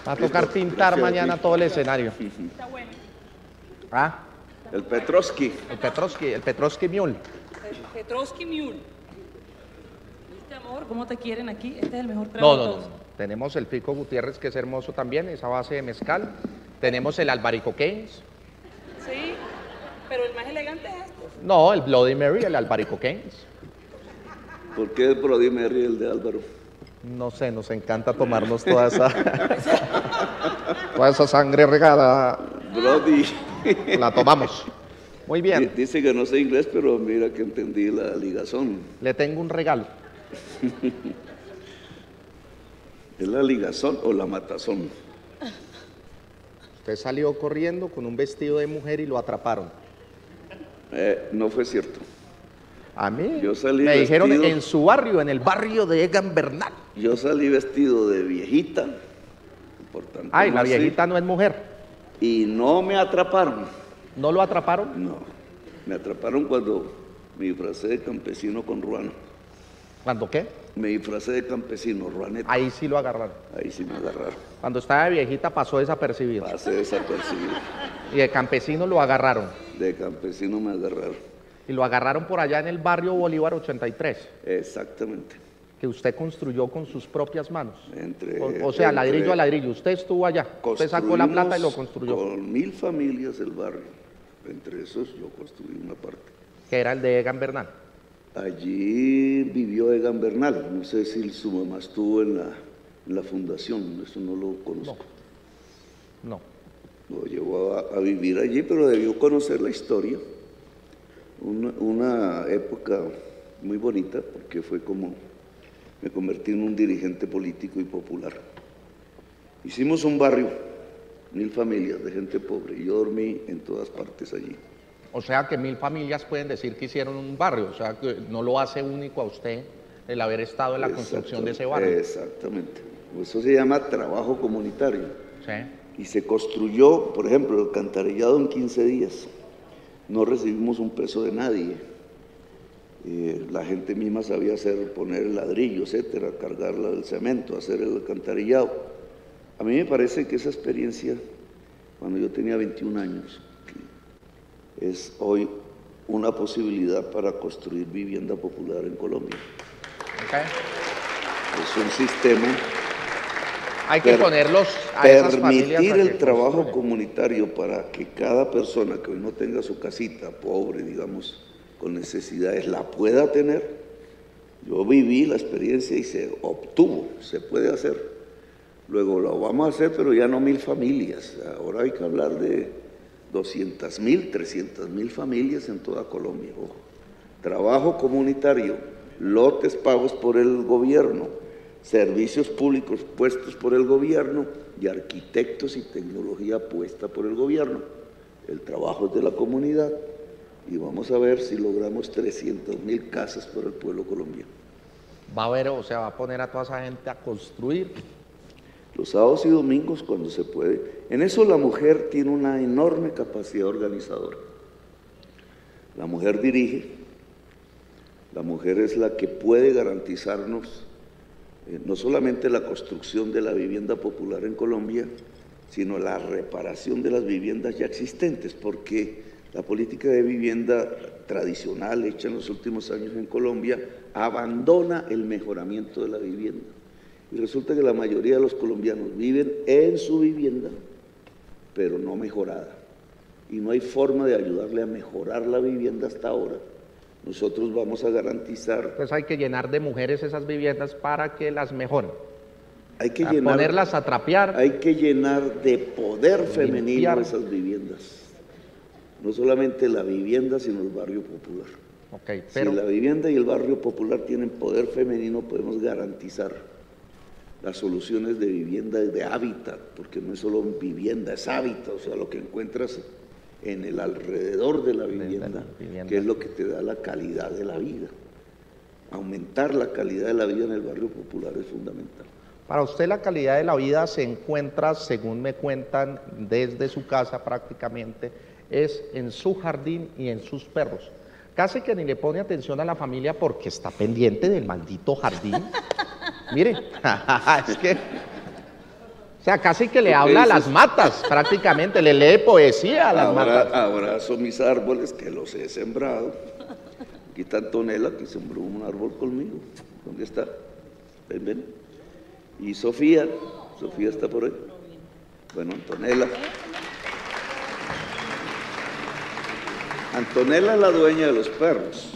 Va a tocar Listo, pintar gracias mañana todo el escenario. Está bueno. Ah, el Petrovsky. el Petrovsky, el Petrovsky Mule. Petrovsky Mule. ¿Viste, amor? ¿Cómo te quieren aquí? Este es el mejor trago No, de no, no. Tenemos el Pico Gutiérrez, que es hermoso también, esa base de mezcal. Tenemos el Albarico Keynes. Sí, pero el más elegante es este. No, el Bloody Mary, el Albarico Keynes. ¿Por qué Brody Merry el de Álvaro? No sé, nos encanta tomarnos toda esa, toda esa sangre regada. Brody. La tomamos. Muy bien, Dice que no sé inglés, pero mira que entendí la ligazón. le tengo un regalo. ¿Es la ligazón o la matazón? Usted salió corriendo con un vestido de mujer y lo atraparon. Eh, no fue cierto. A mí Yo salí me dijeron vestido- en su barrio, en el barrio de Egan Bernal. Yo salí vestido de viejita. Por tanto, Ay, la así, viejita no es mujer. Y no me atraparon. ¿No lo atraparon? No. Me atraparon cuando me disfracé de campesino con ruano. ¿Cuándo qué? Me disfracé de campesino, ruaneta. Ahí sí lo agarraron. Ahí sí me agarraron. Cuando estaba de viejita pasó desapercibido. Pasé desapercibido. Y de campesino lo agarraron. De campesino me agarraron. Y lo agarraron por allá en el barrio Bolívar 83, Exactamente. que usted construyó con sus propias manos. Entre, O, o sea, entre- ladrillo a ladrillo. Usted estuvo allá. Usted sacó la plata y lo construyó. Con mil familias el barrio. Entre esos yo construí una parte. Que era el de Egan Bernal. Allí vivió Egan Bernal. No sé si su mamá estuvo en la, en la fundación. Eso no lo conozco. No. Lo llevó a, a vivir allí, pero debió conocer la historia. una, una época muy bonita porque fue como me convertí en un dirigente político y popular. Hicimos un barrio, mil familias de gente pobre, y yo dormí en todas partes allí. O sea que mil familias pueden decir que hicieron un barrio, o sea que no lo hace único a usted el haber estado en la construcción de ese barrio. Exactamente. Eso se llama trabajo comunitario. Sí. Y se construyó, por ejemplo, el alcantarillado en 15 días. No recibimos un peso de nadie. Eh, la gente misma sabía hacer, poner el ladrillo, etcétera, cargar el cemento, hacer el alcantarillado. A mí me parece que esa experiencia, cuando yo tenía 21 años, es hoy una posibilidad para construir vivienda popular en Colombia. Es un sistema Hay que ponerlos a permitir el trabajo comunitario para que cada persona que hoy no tenga su casita, pobre, digamos, con necesidades, la pueda tener. Yo viví la experiencia y se obtuvo, se puede hacer. Luego lo vamos a hacer, pero ya no mil familias. Ahora hay que hablar de 200 mil, 300 mil familias en toda Colombia. ojo. Trabajo comunitario, lotes pagos por el gobierno, servicios públicos puestos por el gobierno y arquitectos y tecnología puesta por el gobierno. El trabajo es de la comunidad y vamos a ver si logramos 300 mil casas para el pueblo colombiano. Va a haber, o sea, va a poner a toda esa gente a construir. Los sábados y domingos cuando se puede. En eso la mujer tiene una enorme capacidad organizadora. La mujer dirige, la mujer es la que puede garantizarnos eh, no solamente la construcción de la vivienda popular en Colombia, sino la reparación de las viviendas ya existentes, porque la política de vivienda tradicional hecha en los últimos años en Colombia abandona el mejoramiento de la vivienda. Y resulta que la mayoría de los colombianos viven en su vivienda, pero no mejorada. Y no hay forma de ayudarle a mejorar la vivienda hasta ahora. Nosotros vamos a garantizar, Entonces hay que llenar de mujeres esas viviendas para que las mejoren. hay que A llenar, ponerlas a trapear. hay que llenar de poder femenino Limpiar. esas viviendas. No solamente la vivienda, sino el barrio popular. Ok, pero Si la vivienda y el barrio popular tienen poder femenino, podemos garantizar las soluciones de vivienda y de hábitat, porque no es solo vivienda, es hábitat, o sea, lo que encuentras en el alrededor de la vivienda, vivienda. que es lo que te da la calidad de la vida. Aumentar la calidad de la vida en el barrio popular es fundamental. para usted la calidad de la vida se encuentra, según me cuentan, desde su casa prácticamente, es en su jardín y en sus perros. Casi que ni le pone atención a la familia porque está pendiente del maldito jardín. Mire, es que, o sea, casi que le ¿Tú qué habla a las matas, prácticamente, le lee poesía a las Ahora, matas. abrazo mis árboles que los he sembrado. Aquí está Antonella que sembró un árbol conmigo. ¿Dónde está? Ven, ven. Y Sofía, Sofía está por ahí. Bueno, Antonella. Antonella es la dueña de los perros.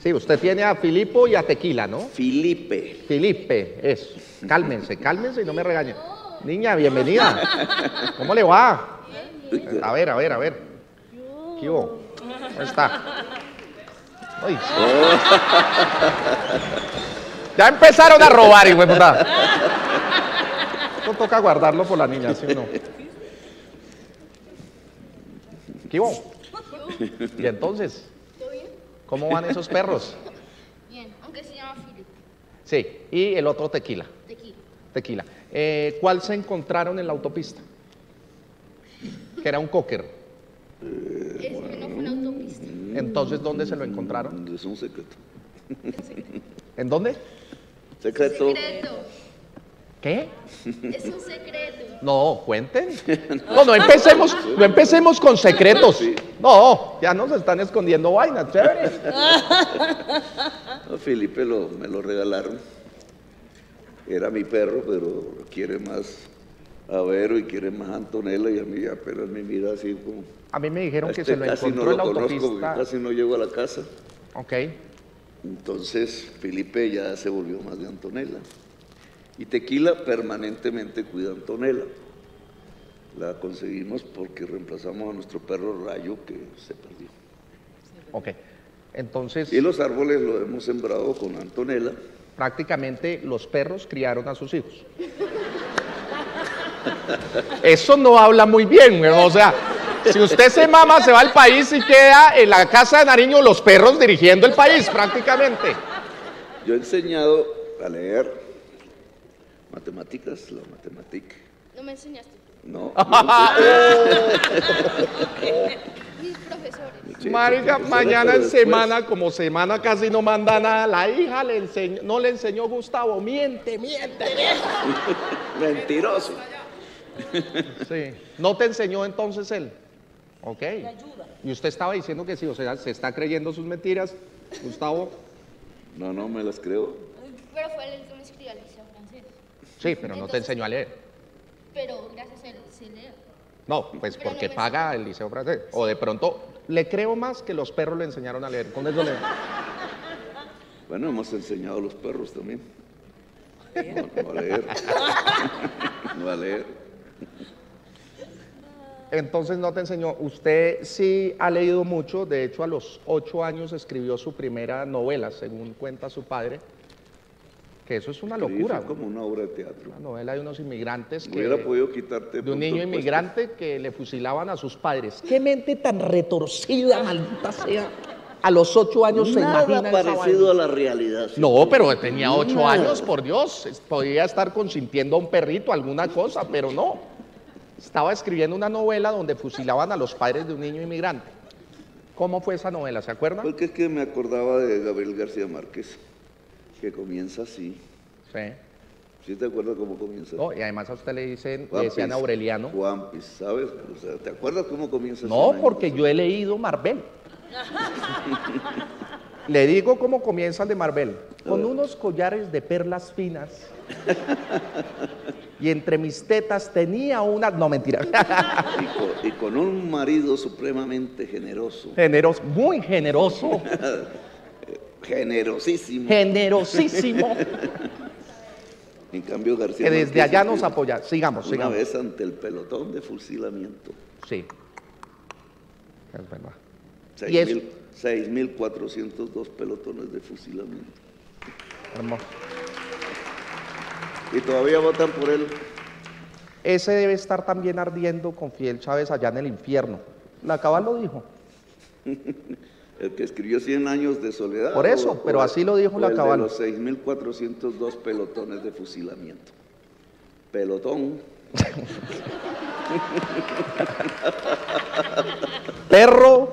Sí, usted tiene a Filipo y a Tequila, ¿no? Felipe. Felipe, eso. Cálmense, cálmense y no me regañen. Niña, bienvenida. ¿Cómo le va? A ver, a ver, a ver. ¿Qué hubo? ¿Cómo está? Uy. Ya empezaron a robar, hijo de puta. Esto toca guardarlo por la niña, ¿sí o no? ¿Qué hubo? Y entonces, ¿cómo van esos perros? Bien, aunque se llama Philip. Sí, y el otro tequila. Tequila. Tequila. Eh, ¿Cuál se encontraron en la autopista? Que era un cocker. Ese no fue una autopista. Entonces, ¿dónde se lo encontraron? Es un secreto. ¿En dónde? Secreto. Secreto. ¿Qué? Es un secreto. No, cuenten. No, no empecemos, no empecemos con secretos. No, ya nos están escondiendo vainas, chévere. A Felipe lo, me lo regalaron. Era mi perro, pero quiere más a Vero y quiere más a Antonella y a mí apenas me mira así como... A mí me dijeron que este se lo casi encontró no en la lo conozco autopista. casi no llego a la casa. Ok. Entonces Felipe ya se volvió más de Antonella. Y Tequila permanentemente cuida a Antonella. La conseguimos porque reemplazamos a nuestro perro Rayo que se perdió. Ok. Entonces, Y los árboles los hemos sembrado con Antonella. prácticamente los perros criaron a sus hijos. Eso no habla muy bien. O sea, si usted se mama, se va al país y queda en la casa de Nariño los perros dirigiendo el país, prácticamente. Yo he enseñado a leer matemáticas, la matemática. No me enseñaste. No. Mis profesores. Sí, Marica, profesora, mañana en semana, como semana casi no manda nada, la hija le enseñó, no le enseñó Gustavo, miente, miente, miente. Mentiroso. Sí. ¿No te enseñó entonces él? Ok. Y usted estaba diciendo que sí, o sea, se está creyendo sus mentiras, Gustavo. No, no me las creo. Pero fue el que me escribió al liceo francés. Sí, pero no te enseñó a leer. Pero gracias a él se lee. No, pues Pero porque paga el liceo francés. O de pronto, le creo más que los perros le enseñaron a leer. Con eso le... Bueno, hemos enseñado a los perros también. No, no a leer. No a leer. Entonces no te enseñó. Usted sí ha leído mucho. De hecho, a los ocho años escribió su primera novela, según cuenta su padre. Que eso es una locura. fue como una obra de teatro. Una novela de unos inmigrantes que... Hubiera podido quitarte de un niño inmigrante que le fusilaban a sus padres. ¡Qué mente tan retorcida, maldita sea! A los ocho años se imagina parecido a la realidad. ¿sí? No, pero tenía ocho Nada. años, por Dios. Es- Podía estar consintiendo a un perrito, alguna cosa, pero no. Estaba escribiendo una novela donde fusilaban a los padres de un niño inmigrante. ¿Cómo fue esa novela? ¿Se acuerdan? Porque es que me acordaba de Gabriel García Márquez, que comienza así. Sí. ¿Sí te acuerdas cómo comienza? No, y además a usted le dicen, le Juanpis, decían Aureliano. Juanpis, ¿sabes? O sea, ¿te acuerdas cómo comienza? No, porque yo he leído Marvel. Le digo cómo comienza el de Marvel. Con unos collares de perlas finas. Y entre mis tetas tenía una. No, mentira. Y con, y con un marido supremamente generoso, Generoso, muy generoso. generosísimo. Generosísimo. En cambio, García Que desde allá nos apoya. Sigamos, Una sigamos. vez ante el pelotón de fusilamiento. Sí. Es verdad. Seis Y es- mil- 6.402 pelotones de fusilamiento. Hermoso. Y todavía votan por él. Ese debe estar también ardiendo con Fidel Chávez allá en el infierno. La cabal lo dijo. El que escribió 100 años de soledad. Por eso, pero así lo dijo la el Cabal. De los 6.402 pelotones de fusilamiento. Pelotón. Perro.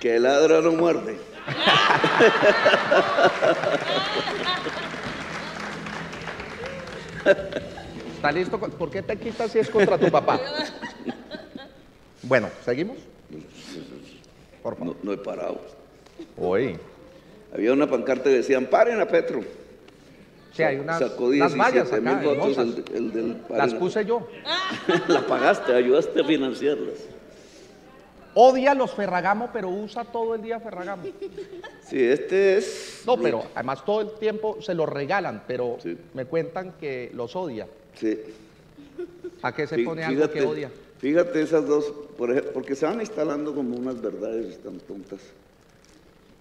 Que ladra no muerde. ¿Está listo? ¿Por qué te quitas si es contra tu papá? Bueno, ¿seguimos? Por favor. No, no he parado. Hoy. Había una pancarta que decían, paren a Petro. Sí, hay unas, Sacó unas vallas 17 acá, mil votos hermosas. el, el del Las puse yo. La pagaste, ayudaste a financiarlas. Odia los Ferragamo, pero usa todo el día Ferragamo. Sí, este es... No, pero además todo el tiempo se los regalan, pero Sí. me cuentan que los odia. Sí. ¿A qué se Fí- pone algo que odia? Fíjate esas dos, por ejemplo, porque se van instalando como unas verdades tan tontas.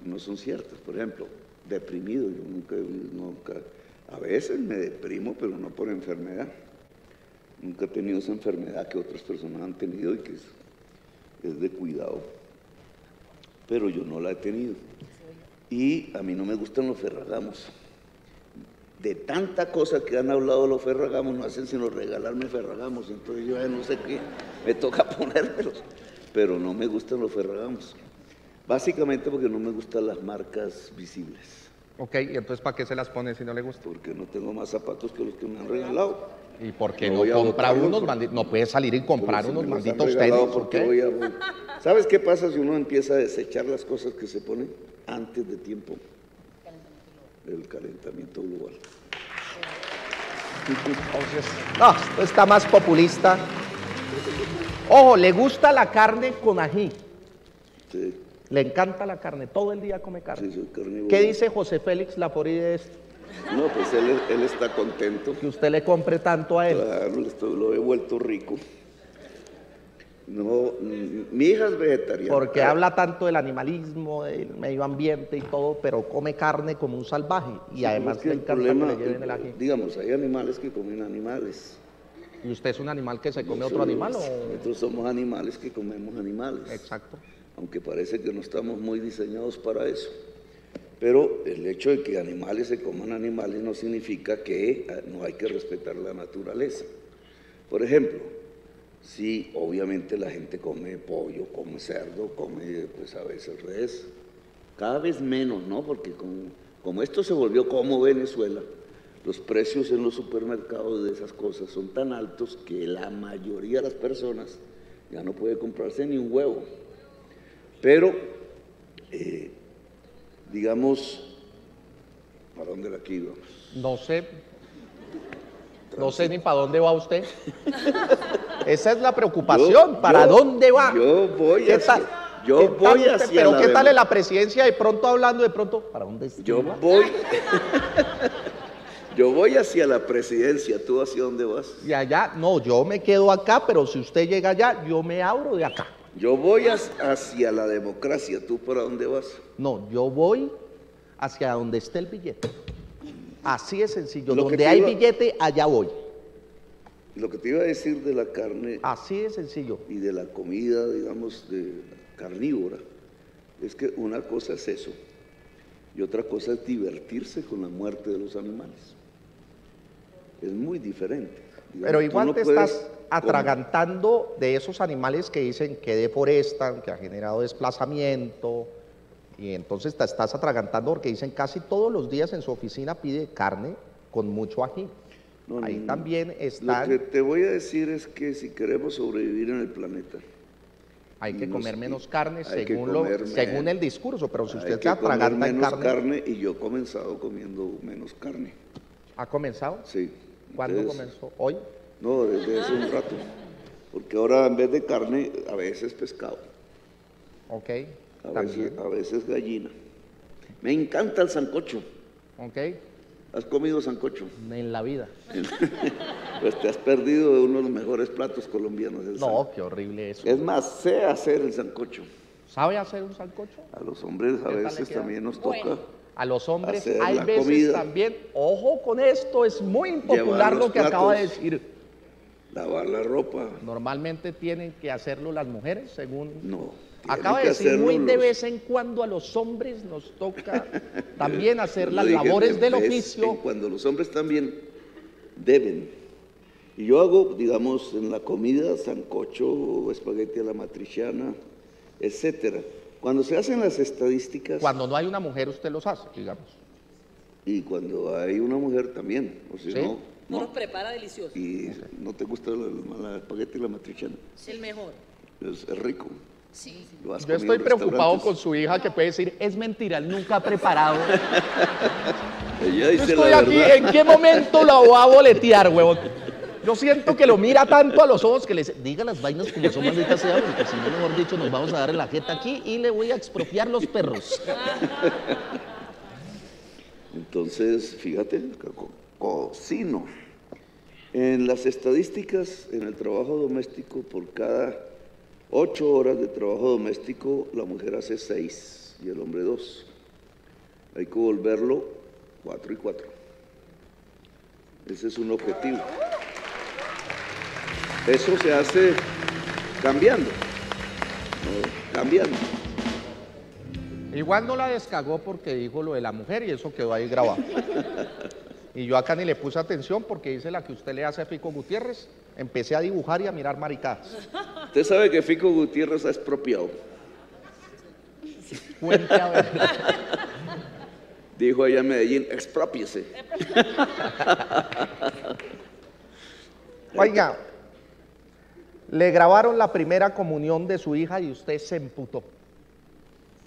No son ciertas. Por ejemplo, deprimido, yo nunca, nunca, a veces me deprimo, pero no por enfermedad. Nunca he tenido esa enfermedad que otras personas han tenido y que es, es de cuidado. Pero yo no la he tenido. Y a mí no me gustan los ferragamos. De tanta cosa que han hablado los ferragamos, no hacen sino regalarme ferragamos. Entonces yo ya no sé qué, me toca ponérmelos. Pero no me gustan los ferragamos. Básicamente porque no me gustan las marcas visibles. Ok, y entonces ¿para qué se las pone si no le gusta? Porque no tengo más zapatos que los que me han regalado. ¿Y por qué No no, voy a compra botarlos unos porque- malditos? No puede salir y comprar si unos malditos regalado, tenis, ¿por qué ¿ok? voy a- ¿Sabes qué pasa si uno empieza a desechar las cosas que se ponen antes de tiempo? El calentamiento global. Entonces, no, esto está más populista. Ojo, le gusta la carne con ají. Sí, Le encanta la carne, todo el día come carne. sí. ¿Qué dice José Félix Lapori de esto? No, pues él, él está contento. Que usted le compre tanto a él. Claro, lo he vuelto rico. No, mi hija es vegetariana. Porque Ah, habla tanto del animalismo, del medio ambiente y todo, pero come carne como un salvaje. Y sí, además es que le encanta problema, que le lleven el ají. digamos, hay animales que comen animales. ¿Y usted es un animal que se come otro animal o...? Nosotros somos animales que comemos animales. Exacto. aunque parece que no estamos muy diseñados para eso. Pero el hecho de que animales se coman animales no significa que eh, no hay que respetar la naturaleza. Por ejemplo, si obviamente la gente come pollo, come cerdo, come pues a veces res, cada vez menos, ¿no? Porque como esto se volvió como Venezuela, los precios en los supermercados de esas cosas son tan altos que la mayoría de las personas ya no puede comprarse ni un huevo. Pero, eh, digamos, ¿para dónde la aquí? No sé. No sé ni para dónde va usted. Esa es la preocupación. Yo- ¿Para yo- dónde va? yo voy ¿Qué hacia- tal? yo ¿Qué voy tal- hacia Pero la ¿qué tal en la presidencia de pronto hablando de pronto? ¿Para dónde está? Yo voy, yo voy hacia la presidencia, ¿tú hacia dónde vas? Y allá, no, yo me quedo acá, pero si usted llega allá, yo me abro de acá. Yo voy hacia la democracia, ¿tú para dónde vas? No, yo voy hacia donde esté el billete. Así es sencillo. Lo donde hay iba- billete, allá voy. Lo que te iba a decir de la carne Así de sencillo. y de la comida, digamos, de carnívora, es que una cosa es eso y otra cosa es divertirse con la muerte de los animales. Es muy diferente. Digamos, Pero igual no te estás comer- atragantando de esos animales que dicen que deforestan, que ha generado desplazamiento. Y entonces te estás atragantando porque dicen casi todos los días en su oficina pide carne con mucho ají. No, Ahí no, también Lo está, que te voy a decir es que si queremos sobrevivir en el planeta, hay que comer menos carne según, lo, según el discurso, pero si usted se atraganta en menos carne, carne y yo he comenzado comiendo menos carne. ¿ha comenzado? Sí. ¿Cuándo Entonces, comenzó? ¿Hoy? No, desde hace un rato. Porque ahora en vez de carne, a veces pescado, Ok, a también. veces, a veces gallina. Me encanta el sancocho. Ok, ¿Has comido sancocho? en la vida. Pues te has perdido de uno de los mejores platos colombianos. el No, qué horrible eso. Es más, sé hacer el sancocho. ¿Sabe hacer un sancocho? A los hombres a ¿Qué tal le veces también nos Bueno. toca. A los hombres Hacer hay la veces comida. también, ojo con esto, es muy impopular lo que acaba de platos. decir. Lavar la ropa. Normalmente tienen que hacerlo las mujeres, según... No. Acaba de decir muy de vez en cuando a los hombres nos toca también hacer las labores de del oficio. Cuando los hombres también deben. Y yo hago, digamos, en la comida, sancocho, espagueti a la matriciana, etcétera. Cuando se hacen las estadísticas Cuando no hay una mujer, usted los hace, digamos. y cuando hay una mujer también, o si ¿Sí? no, No los prepara delicioso. Y no te gusta la, la espagueti y la matriciana, Es el mejor. es rico. Sí. Yo estoy preocupado con su hija que puede decir, es mentira, él nunca ha preparado. Ella Yo estoy la aquí, verdad. ¿en qué momento la voy a boletear, huevón? Yo siento que lo mira tanto a los ojos que le dice, diga las vainas como son malditas sea, porque si no, mejor dicho, nos vamos a dar en la jeta aquí y le voy a expropiar los perros. Entonces, fíjate, co- cocino. En las estadísticas, en el trabajo doméstico, por cada ocho horas de trabajo doméstico, la mujer hace seis y el hombre dos. Hay que volverlo cuatro y cuatro. Ese es un objetivo. Eso se hace cambiando. ¿no? Cambiando. Igual no la descagó porque dijo lo de la mujer y eso quedó ahí grabado. Y yo acá ni le puse atención porque dice la que usted le hace a Fico Gutiérrez. Empecé a dibujar y a mirar maricadas. Usted sabe que Fico Gutiérrez ha expropiado. Cuente a ver. Dijo allá en Medellín, expropiese. Oiga, le grabaron la primera comunión de su hija y usted se emputó.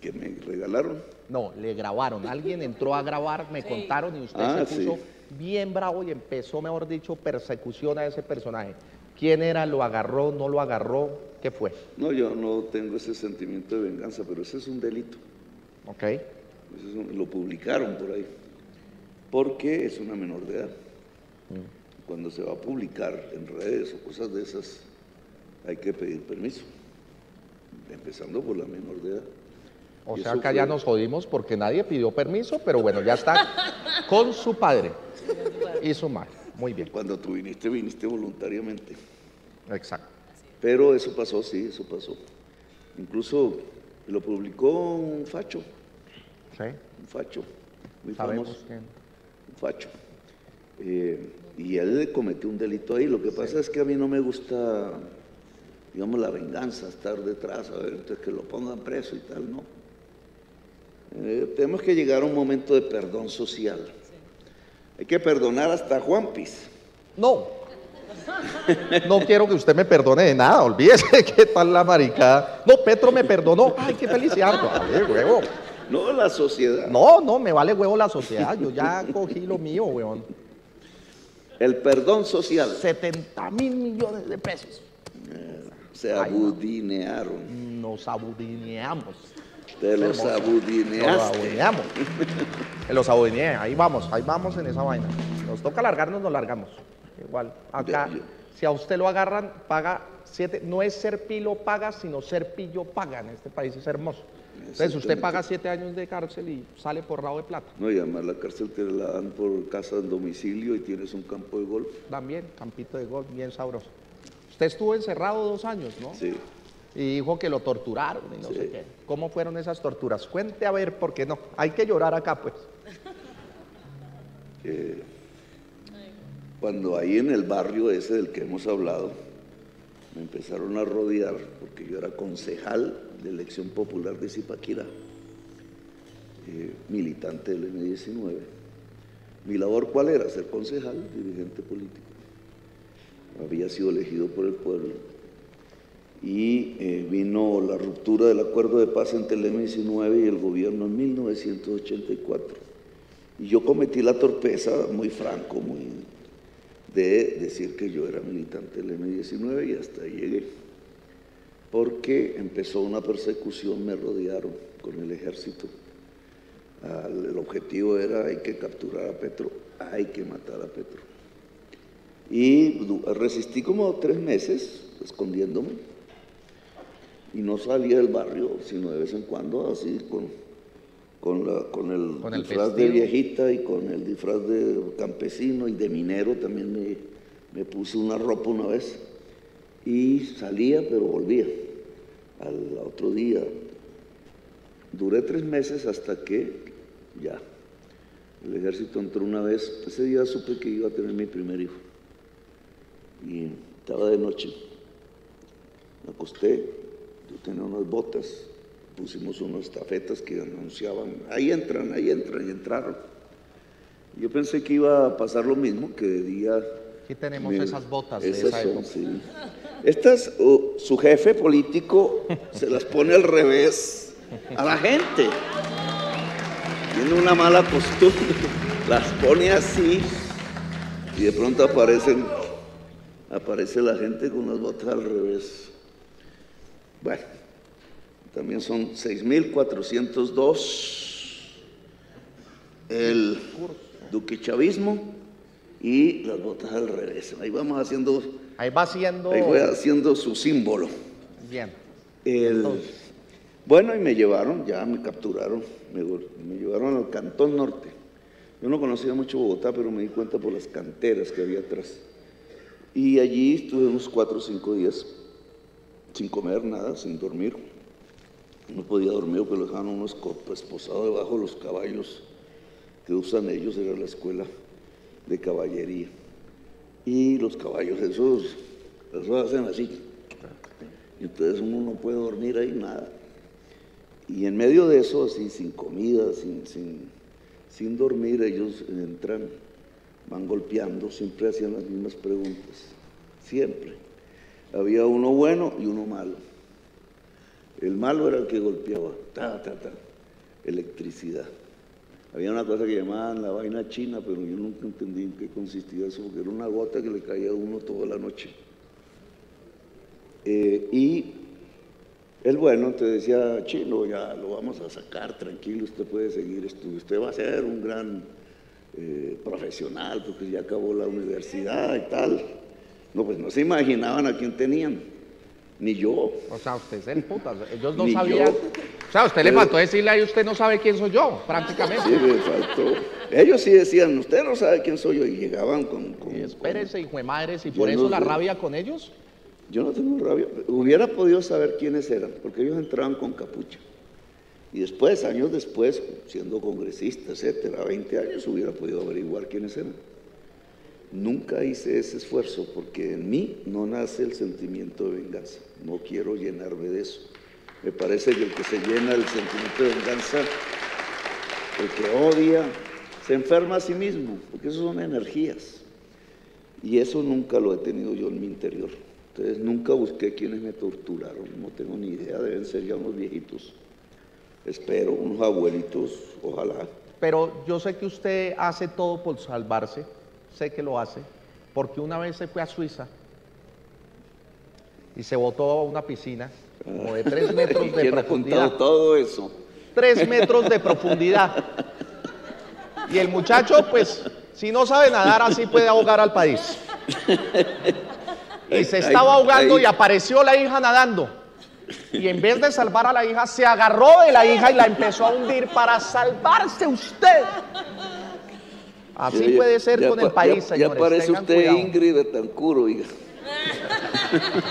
que me regalaron. No, le grabaron. Alguien entró a grabar, me contaron y usted Ah, se puso sí. Bien bravo y empezó, mejor dicho, persecución a ese personaje. ¿Quién era? ¿Lo agarró? ¿No lo agarró? ¿Qué fue? No, yo no tengo ese sentimiento de venganza, pero ese es un delito. ¿Ok? Ese es un- lo publicaron por ahí. Porque es una menor de edad. Cuando se va a publicar en redes o cosas de esas, hay que pedir permiso, empezando por la menor de edad. O Y sea, acá ya fue- nos jodimos porque nadie pidió permiso, pero bueno, ya está con su padre y su madre. Muy bien, Cuando tú viniste, viniste voluntariamente. exacto. Pero eso pasó, sí, eso pasó. Incluso lo publicó un facho, Sí, un facho, muy sabemos famoso, un facho. Eh, y él cometió un delito ahí. Lo que pasa es que a mí no me gusta, digamos, la venganza, estar detrás, a ver, entonces que lo pongan preso y tal, no. Eh, tenemos que llegar a un momento de perdón social. Hay que perdonar hasta a Juanpis. No. No quiero que usted me perdone de nada, olvídese qué tal la maricada. No, Petro me perdonó. Ay, qué felicidad. Vale, huevo. No la sociedad. No, no, me vale huevo la sociedad. Yo ya cogí lo mío, weón. El perdón social. 70 mil millones de pesos. Se abudinearon. Nos abudineamos. Te los. Los abudineaste. abudineamos. Los abudineé. Ahí vamos, ahí vamos en esa vaina. Nos toca largarnos, nos largamos. Igual. Acá, si a usted lo agarran, paga siete. No es ser pilo paga, sino ser pillo paga. En este país es hermoso. Entonces usted paga siete años de cárcel y sale por rabo de plata. No, y además la cárcel te la dan por casa en domicilio y tienes un campo de golf. También, campito de golf, bien sabroso. Usted estuvo encerrado dos años, ¿no? Sí. Y dijo que lo torturaron y no Sí. sé qué. ¿Cómo fueron esas torturas? Cuente a ver, porque no. Hay que llorar acá, pues. Eh, cuando ahí en el barrio ese del que hemos hablado, me empezaron a rodear, porque yo era concejal de elección popular de Zipaquirá, eh, militante del M19. Mi labor, ¿cuál era? Ser concejal, dirigente político. Había sido elegido por el pueblo. Y eh, vino la ruptura del acuerdo de paz entre el M19 y el gobierno en 1984. Y yo cometí la torpeza, muy franco, muy de decir que yo era militante del M19 y hasta llegué. Porque empezó una persecución, me rodearon con el ejército. El objetivo era hay que capturar a Petro, hay que matar a Petro. Y resistí como tres meses escondiéndome y no salía del barrio, sino de vez en cuando, así con, con, la- con el Con el disfraz de viejita y con el disfraz de campesino y de minero también me, me puse una ropa una vez y salía, pero volvía al otro día. Duré tres meses hasta que ya el ejército entró una vez. Ese día supe que iba a tener mi primer hijo y estaba de noche. Me acosté, yo tenía unas botas, pusimos unas tafetas que anunciaban, ahí entran, ahí entran, y entraron. Yo pensé que iba a pasar lo mismo, que de día... Aquí tenemos me- esas botas de esa son, época. sí. Estas, oh, su jefe político se las pone al revés a la gente. Tiene una mala costumbre, las pone así y de pronto aparecen, aparece la gente con las botas al revés. Bueno, también son 6.402 el duquichavismo y las botas al revés. Ahí vamos haciendo, Ahí va siendo. ahí voy haciendo su símbolo. Bien. El- bueno, y me llevaron, ya me capturaron, me, me llevaron al Cantón Norte. Yo no conocía mucho Bogotá, pero me di cuenta por las canteras que había atrás. Y allí estuve unos cuatro o cinco días sin comer nada, sin dormir. No podía dormir porque lo dejaban uno esco- esposado debajo de los caballos que usan ellos, era la escuela de caballería. Y los caballos esos, esos hacen así. Y entonces uno no puede dormir ahí nada. Y en medio de eso, así, sin comida, sin, sin, sin dormir, ellos entran, van golpeando, siempre hacían las mismas preguntas. Siempre. Había uno bueno y uno malo. El malo era el que golpeaba, ta, ta, ta, electricidad. Había una cosa que llamaban la vaina china, pero yo nunca entendí en qué consistía eso, porque era una gota que le caía a uno toda la noche. Eh, y el bueno te decía, chino, ya lo vamos a sacar, tranquilo, usted puede seguir estudiando, usted va a ser un gran eh, profesional porque ya acabó la universidad y tal. No, pues no se imaginaban a quién tenían. Ni yo. O sea, usted es el puta. Ellos no Ni sabían. yo. O sea, usted le faltó decirle ahí, usted no sabe quién soy yo, prácticamente. Sí, me faltó. Ellos sí decían, usted no sabe quién soy yo. Y llegaban con... con- Y espérese, hijo de madres, y Yo por eso no la rabia con ellos. Yo no tengo rabia. Hubiera podido saber quiénes eran, porque ellos entraban con capucha. Y después, años después, siendo congresista, etcétera, 20 años, hubiera podido averiguar quiénes eran. Nunca hice ese esfuerzo porque en mí no nace el sentimiento de venganza. No quiero llenarme de eso. Me parece que el que se llena del sentimiento de venganza, el que odia, se enferma a sí mismo, porque eso son energías. Y eso nunca lo he tenido yo en mi interior. Entonces nunca busqué quienes me torturaron, no tengo ni idea, deben ser ya unos viejitos. Espero, unos abuelitos, ojalá. Pero yo sé que usted hace todo por salvarse, sé que lo hace, porque una vez se fue a Suiza y se botó a una piscina como de tres metros de ¿Quién ha profundidad. todo eso? Tres metros de profundidad. Y el muchacho, pues, si no sabe nadar, así puede ahogar al país. Y se estaba ahogando y apareció la hija nadando. Y en vez de salvar a la hija, se agarró de la hija y la empezó a hundir para salvarse usted. Así Ya- puede ser ya con el pa- país, ya, señores. Ya parece tengan usted cuidado. Ingrid Betancur, oiga.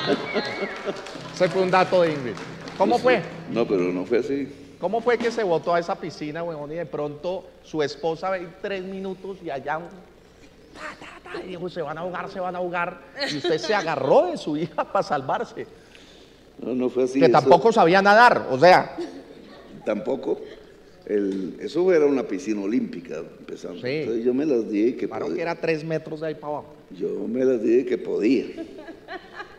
Ese fue un dato de Ingrid. ¿Cómo fue? No, pero no fue así. ¿Cómo fue que se botó a esa piscina, weón, y de pronto su esposa ve tres minutos y allá un... ta, ta, ta, y dijo, se van a ahogar, se van a ahogar. Y usted se agarró de su hija para salvarse. No, no fue así. que eso- tampoco sabía nadar, o sea, Tampoco. El- eso era una piscina olímpica, empezando. Sí. Entonces yo me las dije que paró que podía. era tres metros de ahí para abajo. Yo me las dije que podía.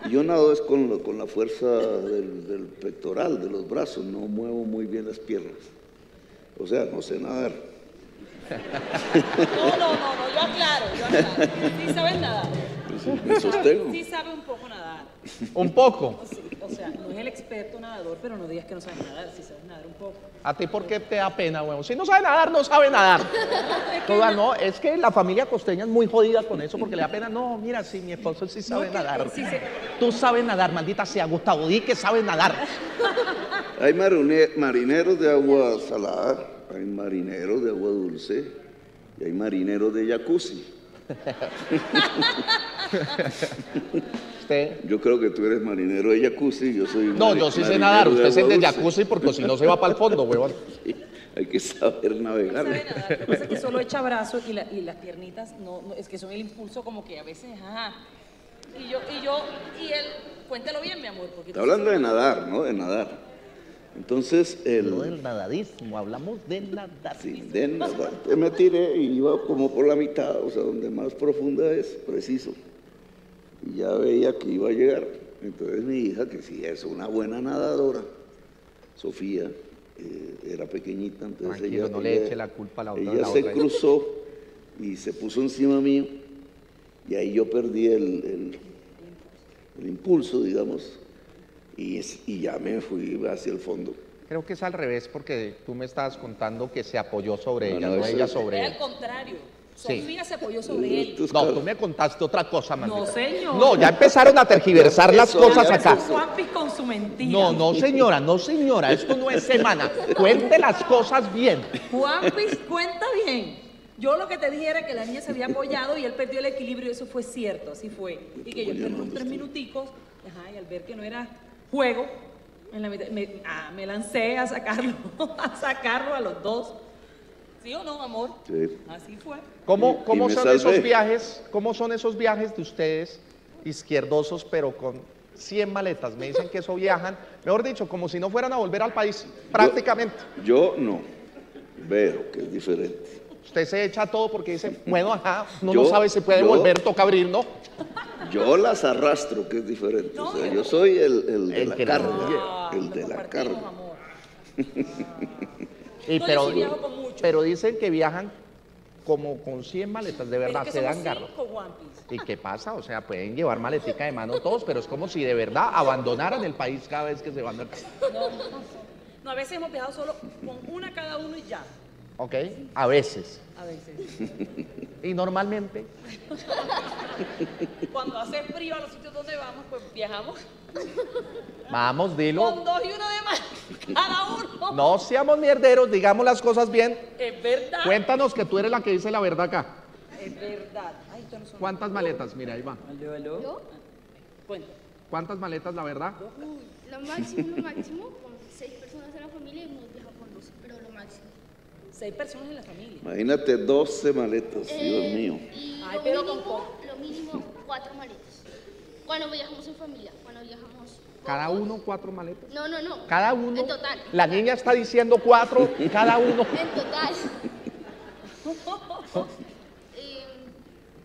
Y Yo nado es con, lo- con la fuerza del, del pectoral, de los brazos, no muevo muy bien las piernas. O sea, no sé nadar. No, no, no, no, yo aclaro, yo aclaro. Sí sabes nadar. Me sostengo. Sí sabe un poco nadar. Un poco. O sea, no es el experto nadador, pero no digas que no sabes nadar, sí sabes nadar un poco. ¿A ti por qué te da pena, weón? Si no sabe nadar, no sabe nadar. Toda, no, es que la familia costeña es muy jodida con eso porque le da pena. No, mira, sí, mi esposo sí sabe nadar. sí Tú sabes nadar, maldita sea, Gustavo, di que sabes nadar. Hay marine- marineros de agua salada, hay marineros de agua dulce y hay marineros de jacuzzi. Usted... Yo creo que tú eres marinero de jacuzzi, yo soy No, yo sí sé nadar, usted es el de jacuzzi porque si no se va para el fondo, weón. Sí, hay que saber navegar. sabe nadar, lo que pasa es que solo echa brazos y, la- y las piernitas, no, no, es que son el impulso como que a veces, ajá. Y yo, y yo, y él, cuéntalo bien, mi amor, porque Está hablando de nadar, ¿no? De nadar. Entonces, el, No del nadadismo, hablamos de nadar. Sí, de nada. Yo me tiré y iba como por la mitad, o sea, donde más profunda es, preciso. Y ya veía que iba a llegar. Entonces mi hija, que sí es una buena nadadora, Sofía, eh, era pequeñita, entonces Tranquilo, ella, no le eche la culpa a la otra- Ella la se otra. cruzó y se puso encima mío y ahí yo perdí el, el- el impulso, digamos, y, es- y ya me fui hacia el fondo. Creo que es al revés porque tú me estabas contando que se apoyó sobre No, ella, no, no, ella sobre él. al contrario. Sí. Sofía se apoyó sobre él. No, tú me contaste otra cosa, No, maldita. señor. No, ya empezaron a tergiversar las cosas acá. empezó. Juanpi con su mentira. No, no, señora, no, señora, esto no es semana. Cuente las cosas bien. Juanpi, cuenta bien. Yo lo que te dije era que la niña se había apoyado y él perdió el equilibrio y eso fue cierto, así fue. Y que yo no, unos tres minuticos, ajá, y al ver que no era juego, en la mitad- me, ah, me lancé a sacarlo, a sacarlo a los dos. ¿Sí o no, amor? Sí. Así fue. ¿Cómo, cómo son salvé. esos viajes? ¿Cómo son esos viajes de ustedes izquierdosos, pero con 100 maletas? Me dicen que eso viajan, mejor dicho, como si no fueran a volver al país, prácticamente. Yo no, Vero, que es diferente. Usted se echa todo porque dice, bueno, ajá, uno Yo- no sabe si puede yo- volver, toca abrir, ¿no? Yo las arrastro, que es diferente. O sea, No, yo soy el, el de El la carga. Ah, El de la carga. amor. Y No, pero, sí pero dicen que viajan como con 100 maletas, de verdad, se dan garro. cinco Juanpis. ¿Y qué pasa? O sea, pueden llevar maletica de mano todos, pero es como si de verdad abandonaran el país cada vez que se van de acá. No, no, no. No, a veces hemos viajado solo con una cada uno y ya. ¿Ok? A veces. A veces. Y normalmente. Cuando hace frío a los sitios donde vamos, pues viajamos Vamos, dilo. con dos y uno de más cada uno. No seamos mierderos, digamos las cosas bien. Es verdad. Cuéntanos que tú eres la que dice la verdad acá. Es verdad. Ay, esto no son... ¿Cuántas maletas? Mira, ahí va. Aló, aló. ¿Yo? Cuenta. ¿Cuántas maletas, la verdad? Lo máximo, lo máximo, con seis personas en la familia y hemos viajado con dos, pero lo máximo. Seis personas en la familia. Imagínate 12 maletas, Eh, Dios mío. Y Ay, lo, pero mínimo, poco. lo mínimo, cuatro maletas. Cuando viajamos en familia, cuando viajamos... Cada uno cuatro maletas. No, no, no. Cada uno. En total. La niña está diciendo cuatro, cada uno. En total. Eh,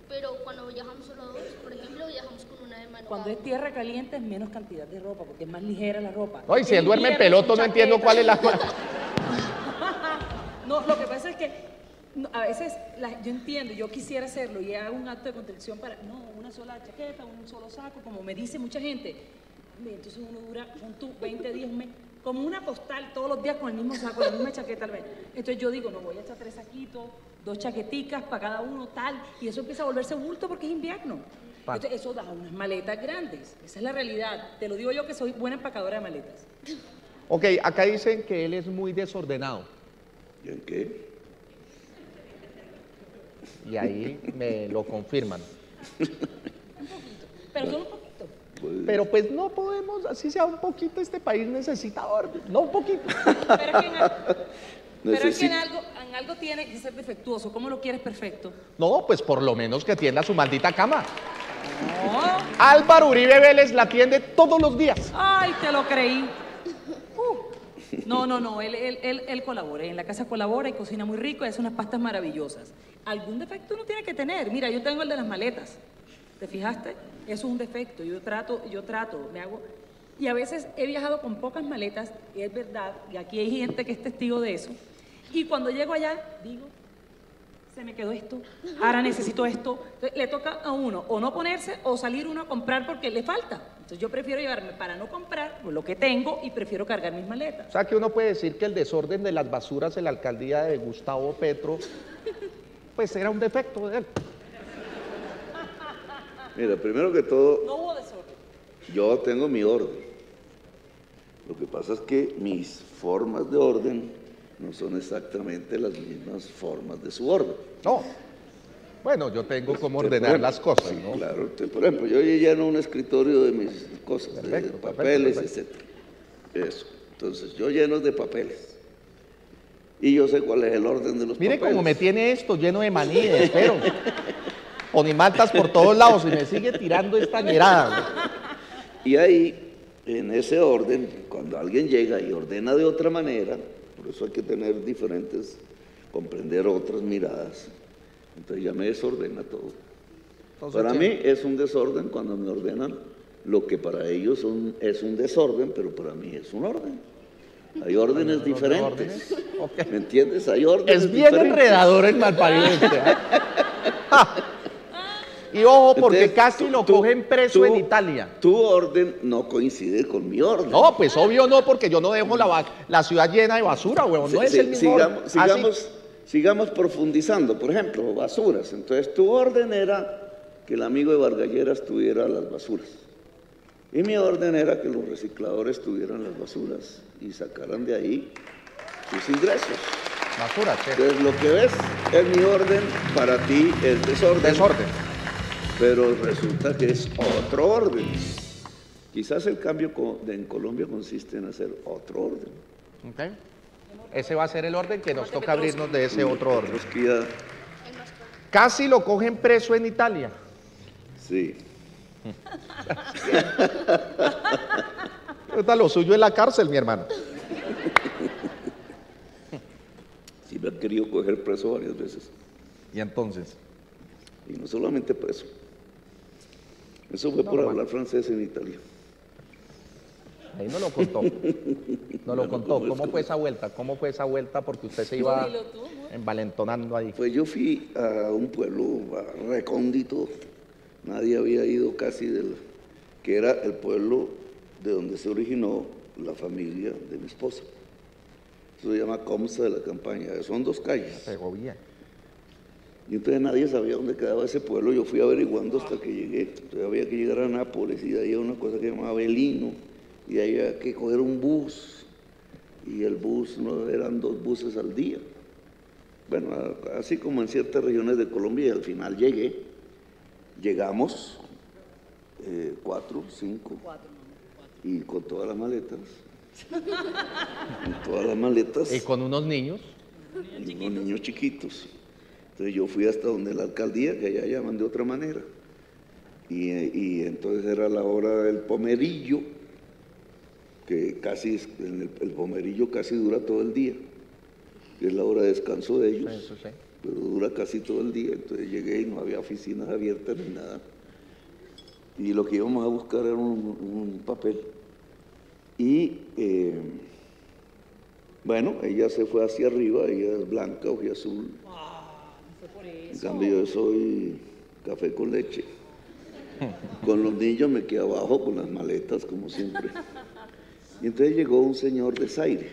pero cuando viajamos solo dos, por ejemplo, viajamos con una de mano. Cuando es tierra caliente es menos cantidad de ropa, porque es más ligera la ropa. No, y si él duerme en peloto, no entiendo cuál es la. No, lo que pasa es que a veces la- yo entiendo, yo quisiera hacerlo y hago un acto de contrición para, no, una sola chaqueta, un solo saco, como me dice mucha gente. Entonces uno dura, tú, 20 días, un mes, como una postal, todos los días con el mismo saco, la misma chaqueta al mes. Entonces yo digo, no, voy a echar tres saquitos, dos chaqueticas para cada uno, tal, y eso empieza a volverse bulto porque es invierno. Entonces eso da unas maletas grandes, esa es la realidad. Te lo digo yo que soy buena empacadora de maletas. Ok, acá dicen que él es muy desordenado. ¿Y en qué? Y ahí me lo confirman. Pero solo un poquito. Pero pues no podemos, así sea un poquito, este país necesita orden. No un poquito. Pero es que en, al- pero es que en algo, en algo tiene que ser defectuoso. ¿Cómo lo quieres perfecto? No, pues por lo menos que tienda su maldita cama. No. Álvaro Uribe Vélez la atiende todos los días. Ay, te lo creí. No, no, no. Él, él, él, él colabora. En la casa colabora y cocina muy rico y hace unas pastas maravillosas. Algún defecto uno tiene que tener. Mira, yo tengo el de las maletas. ¿Te fijaste? Eso es un defecto. Yo trato, yo trato, me hago. Y a veces he viajado con pocas maletas, y es verdad, y aquí hay gente que es testigo de eso. Y cuando llego allá, digo, se me quedó esto, ahora necesito esto. Entonces, le toca a uno o no ponerse o salir uno a comprar porque le falta. Entonces yo prefiero llevarme para no comprar lo que tengo y prefiero cargar mis maletas. O sea que uno puede decir que el desorden de las basuras en la alcaldía de Gustavo Petro, pues era un defecto de él. Mira, primero que todo, No hubo desorden. yo tengo mi orden. Lo que pasa es que mis formas de orden no son exactamente las mismas formas de su orden. No. Bueno, yo tengo cómo Usted, ordenar las cosas, sí, ¿no? Claro, por ejemplo, yo lleno un escritorio de mis cosas, de- de, Perfecto, perfecto, papeles, perfecto. etcétera. Eso. Entonces, yo lleno de papeles. Y yo sé cuál es el orden de los Mire papeles. cómo me tiene esto lleno de maní, de espero. Ponimaltas por todos lados y me sigue tirando esta mirada. Y ahí, en ese orden, cuando alguien llega y ordena de otra manera, por eso hay que tener diferentes, comprender otras miradas, entonces ya me desordena todo. Entonces, Para ¿qué? mí es un desorden cuando me ordenan lo que para ellos es un desorden, pero para mí es un orden. Hay órdenes diferentes. ¿Me entiendes? Hay órdenes Es bien diferentes. enredador el malparido este. ¿eh? Y ojo, porque Entonces, casi tú- lo cogen preso tú- en Italia. Tu orden no coincide con mi orden. No, pues obvio no, porque yo no dejo la, ciudad llena de basura, huevón. No Sí, es sí, el mismo orden. sigamos, Ah, sí. Sigamos, profundizando. Por ejemplo, basuras. Entonces, tu orden era que el amigo de Vargalleras tuviera las basuras. Y mi orden era que los recicladores tuvieran las basuras y sacaran de ahí sus ingresos. Basura, che. Entonces, lo que ves es mi orden, para ti es desorden. Desorden. Pero resulta que es otro orden. Quizás el cambio en Colombia consiste en hacer otro orden. Ok. Ese va a ser el orden que nos toca abrirnos de ese otro orden. Casi lo cogen preso en Italia. sí. Lo suyo en la cárcel, mi hermano. Sí me han querido coger preso varias veces. Y entonces. Y no solamente preso. Eso fue por hablar francés en Italia. Ahí no lo contó. No lo contó. ¿cómo es ¿Cómo que- fue esa vuelta? ¿Cómo fue esa vuelta? Porque usted se iba envalentonando ahí. Pues yo fui a un pueblo recóndito, nadie había ido casi del, que era el pueblo de donde se originó la familia de mi esposa. Eso se llama Comsa de la campaña. Son dos calles. Segovia. Y entonces nadie sabía dónde quedaba ese pueblo. Yo fui averiguando hasta que llegué. Entonces había que llegar a Nápoles y de ahí a una cosa que se llamaba Belino. Y había que coger un bus. Y el bus no eran dos buses al día. Bueno, así como en ciertas regiones de Colombia y al final llegué. Llegamos eh, cuatro, cinco. Y con todas las maletas. con todas las maletas Y con unos niños. y unos niños chiquitos. Entonces yo fui hasta donde la alcaldía, que allá llaman de otra manera. Y, y entonces era la hora del pomerillo, que casi, es- el, el pomerillo casi dura todo el día, que es la hora de descanso de ellos, sí. pero dura casi todo el día. Entonces llegué y no había oficinas abiertas ni nada. Y lo que íbamos a buscar era un, un papel. Y eh, bueno, ella se fue hacia arriba, ella es blanca, azul. En cambio yo soy café con leche. Con los niños me quedé abajo con las maletas, como siempre. Y entonces llegó un señor de Zaire,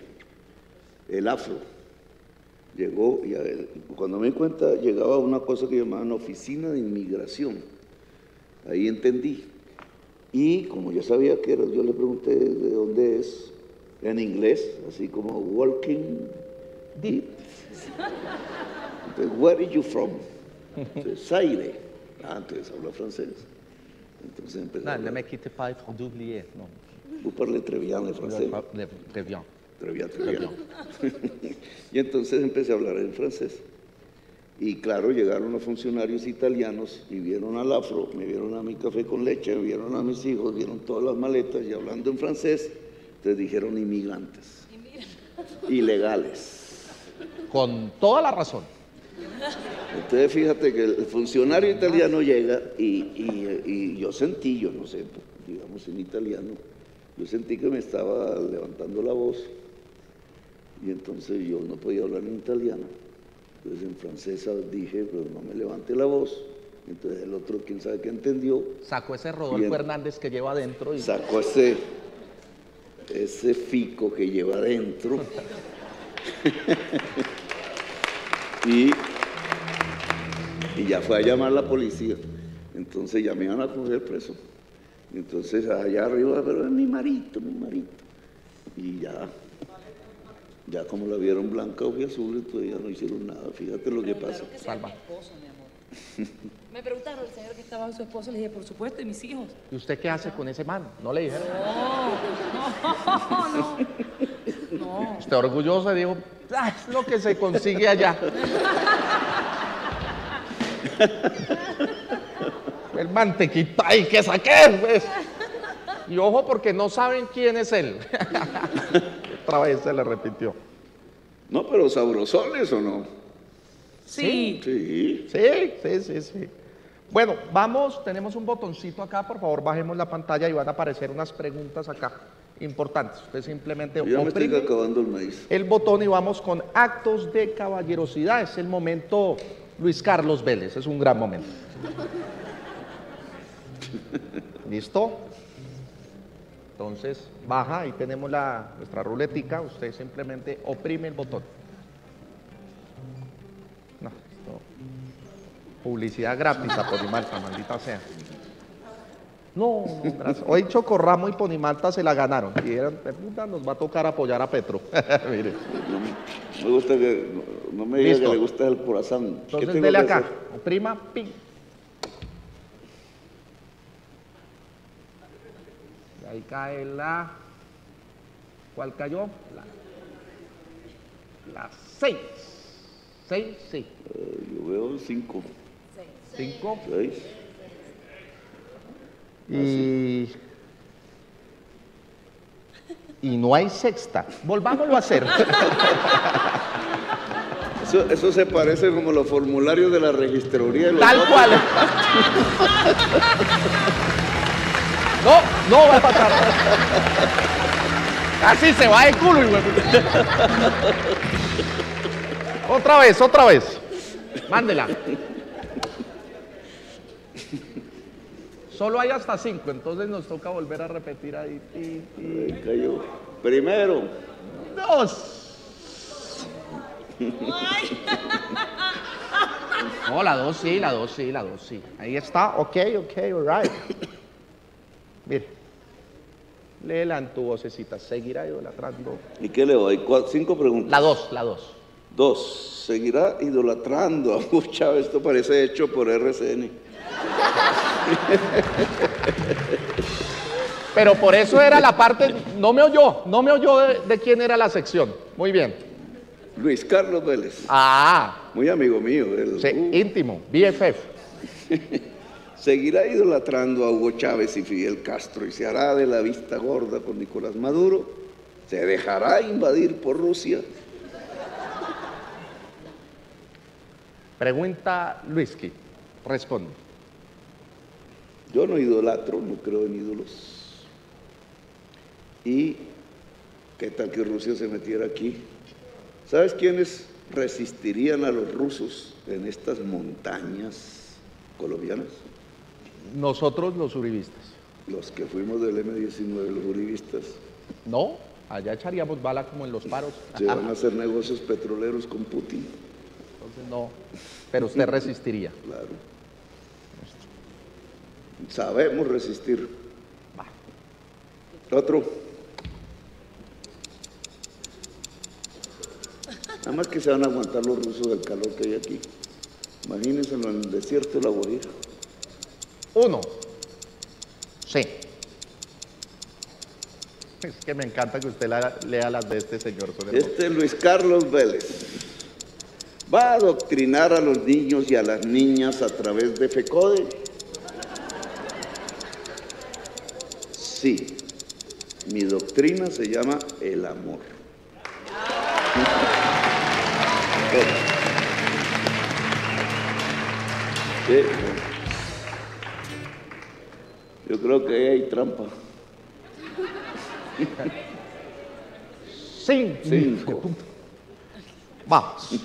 el afro. Llegó y ver, cuando me di cuenta llegaba una cosa que llamaban oficina de inmigración. Ahí entendí. Y como yo sabía que era, yo le pregunté de dónde es, en inglés, así como walking deep. Entonces, where are you from? Entonces, Zaire. Ah, entonces habla francés. Entonces empezó a Non, ne hablar. me quitte pas d'oublier. Non. Vous parlez très bien le français. Le- Très bien. Très bien, très bien. y entonces empecé a hablar en francés. Y claro, llegaron los funcionarios italianos y vieron al afro, me vieron a mi café con leche, vieron a mis hijos, vieron todas las maletas y hablando en francés, entonces dijeron inmigrantes. Ilegales. Con toda la razón. Entonces fíjate que el funcionario italiano llega y, y- y yo sentí, yo no sé, digamos en italiano, yo sentí que me estaba levantando la voz y entonces yo no podía hablar en italiano. Entonces en francés dije, pero no me levante la voz. Entonces el otro, quién sabe qué entendió, Sacó ese Rodolfo. Hernández que lleva adentro y sacó ese, ese fico que lleva adentro. y, y ya fue a llamar a la policía. Entonces ya me iban a coger preso. Entonces allá arriba, pero es mi marito, mi marito. Y ya, ya como la vieron blanca o azul, entonces ya no hicieron nada. Fíjate lo que pasa. que sea mi esposo, mi amor. Me preguntaron el señor que estaba con su esposo, le dije, por supuesto, y mis hijos. ¿Y usted qué hace con ese man? No le dijeron. No, no, no. Usted orgulloso y dijo, "Ah, es lo que se consigue allá. El mantequita ahí que saqué, pues. Y ojo porque no saben quién es él. Otra vez se le repitió. No, pero sabrosones o no. Sí. Sí. Sí, sí, sí, sí. Bueno, vamos, tenemos un botoncito acá, por favor bajemos la pantalla y van a aparecer unas preguntas acá importantes. Usted simplemente Yo ya me estoy acabando el maíz. el botón y vamos con actos de caballerosidad. Es el momento Luis Carlos Vélez, es un gran momento. ¿Listo? Entonces, baja, ahí tenemos la, nuestra ruletica, usted simplemente oprime el botón. No, esto- Publicidad gratis a Ponimalta, maldita sea. No, no, gracias. Hoy Chocorramo y Ponimalta se la ganaron. Y eran, "De puta, nos va a tocar apoyar a Petro. Mire. No me- gusta que no, no me diga Listo. que le gusta el corazón. ¿Qué Entonces dele acá, oprima, ping. Ahí cae la. ¿Cuál cayó? La, la seis. Seis, sí. Eh, yo veo cinco, Cinco. seis. Y. Y no hay sexta. Volvámoslo a hacer. Eso, eso se parece como los formularios de la registraduría Tal cual. No, va a pasar. Así se va de culo, puta. Otra vez, otra vez. Mándela. Solo hay hasta cinco, entonces nos toca volver a repetir ahí. Ti, ti. Ahí cayó. Primero, Dos. No, la 2 sí, la 2 sí, la 2 sí. Ahí está, ok, ok, all right. Mire, léela en tu vocecita, seguirá idolatrando. ¿Y qué le doy? Cinco preguntas. La 2, la 2. Dos, seguirá idolatrando a Hugo Chávez. Esto parece hecho por RCN. Pero por eso era la parte, no me oyó, no me oyó de, de quién era la sección. Muy bien. Luis Carlos Vélez, Ah, muy amigo mío. él. sí, Uh, íntimo, BFF. seguirá idolatrando a Hugo Chávez y Fidel Castro y se hará de la vista gorda con Nicolás Maduro. Se dejará invadir por Rusia. Pregunta Luisky, responde. Yo no idolatro, no creo en ídolos. ¿Y qué tal que Rusia se metiera aquí? ¿Sabes quiénes resistirían a los rusos en estas montañas colombianas? Nosotros los uribistas. Los que fuimos del M-19, los uribistas. No, allá echaríamos bala como en los paros. Se van a hacer negocios petroleros con Putin, Entonces no, pero usted resistiría. claro. Sabemos resistir. Otro. Nada más que se van a aguantar los rusos del calor que hay aquí. Imagínense en el desierto de la Guajira. Uno. Sí. Es que me encanta que usted la- lea las de este señor. Este Luis Carlos Vélez va a adoctrinar a los niños y a las niñas a través de FECODE. Sí, mi doctrina se llama el amor. Sí. Yo creo que ahí hay trampa. Cinco. Cinco. Vamos.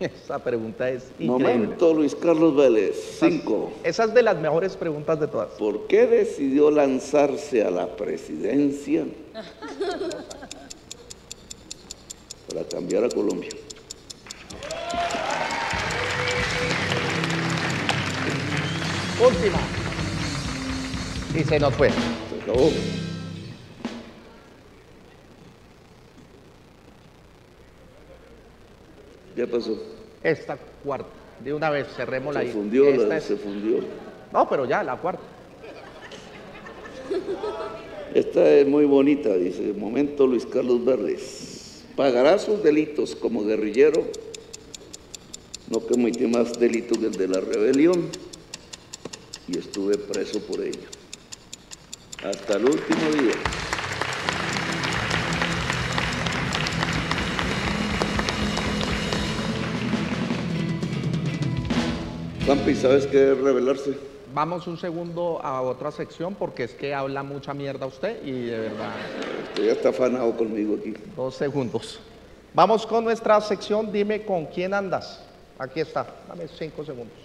Esa pregunta es increíble. Momento, Luis Carlos Vélez. Cinco. Esa es de las mejores preguntas de todas. ¿Por qué decidió lanzarse a la presidencia para cambiar a Colombia? Última. Y se nos fue. Se acabó. ¿Qué pasó? Esta cuarta. De una vez, cerremos la Se fundió, Esta la- es- se fundió. No, pero ya, la cuarta. Esta es muy bonita, dice, momento Luis Carlos Vélez. Pagará sus delitos como guerrillero, no cometí más delito que el de la rebelión, y estuve preso por ello. Hasta el último día. Campi, ¿sabes qué es rebelarse? Vamos un segundo a otra sección porque es que habla mucha mierda usted y de verdad, Usted ya está afanado conmigo aquí. dos segundos. Vamos con nuestra sección, dime con quién andas. Aquí está, dame cinco segundos.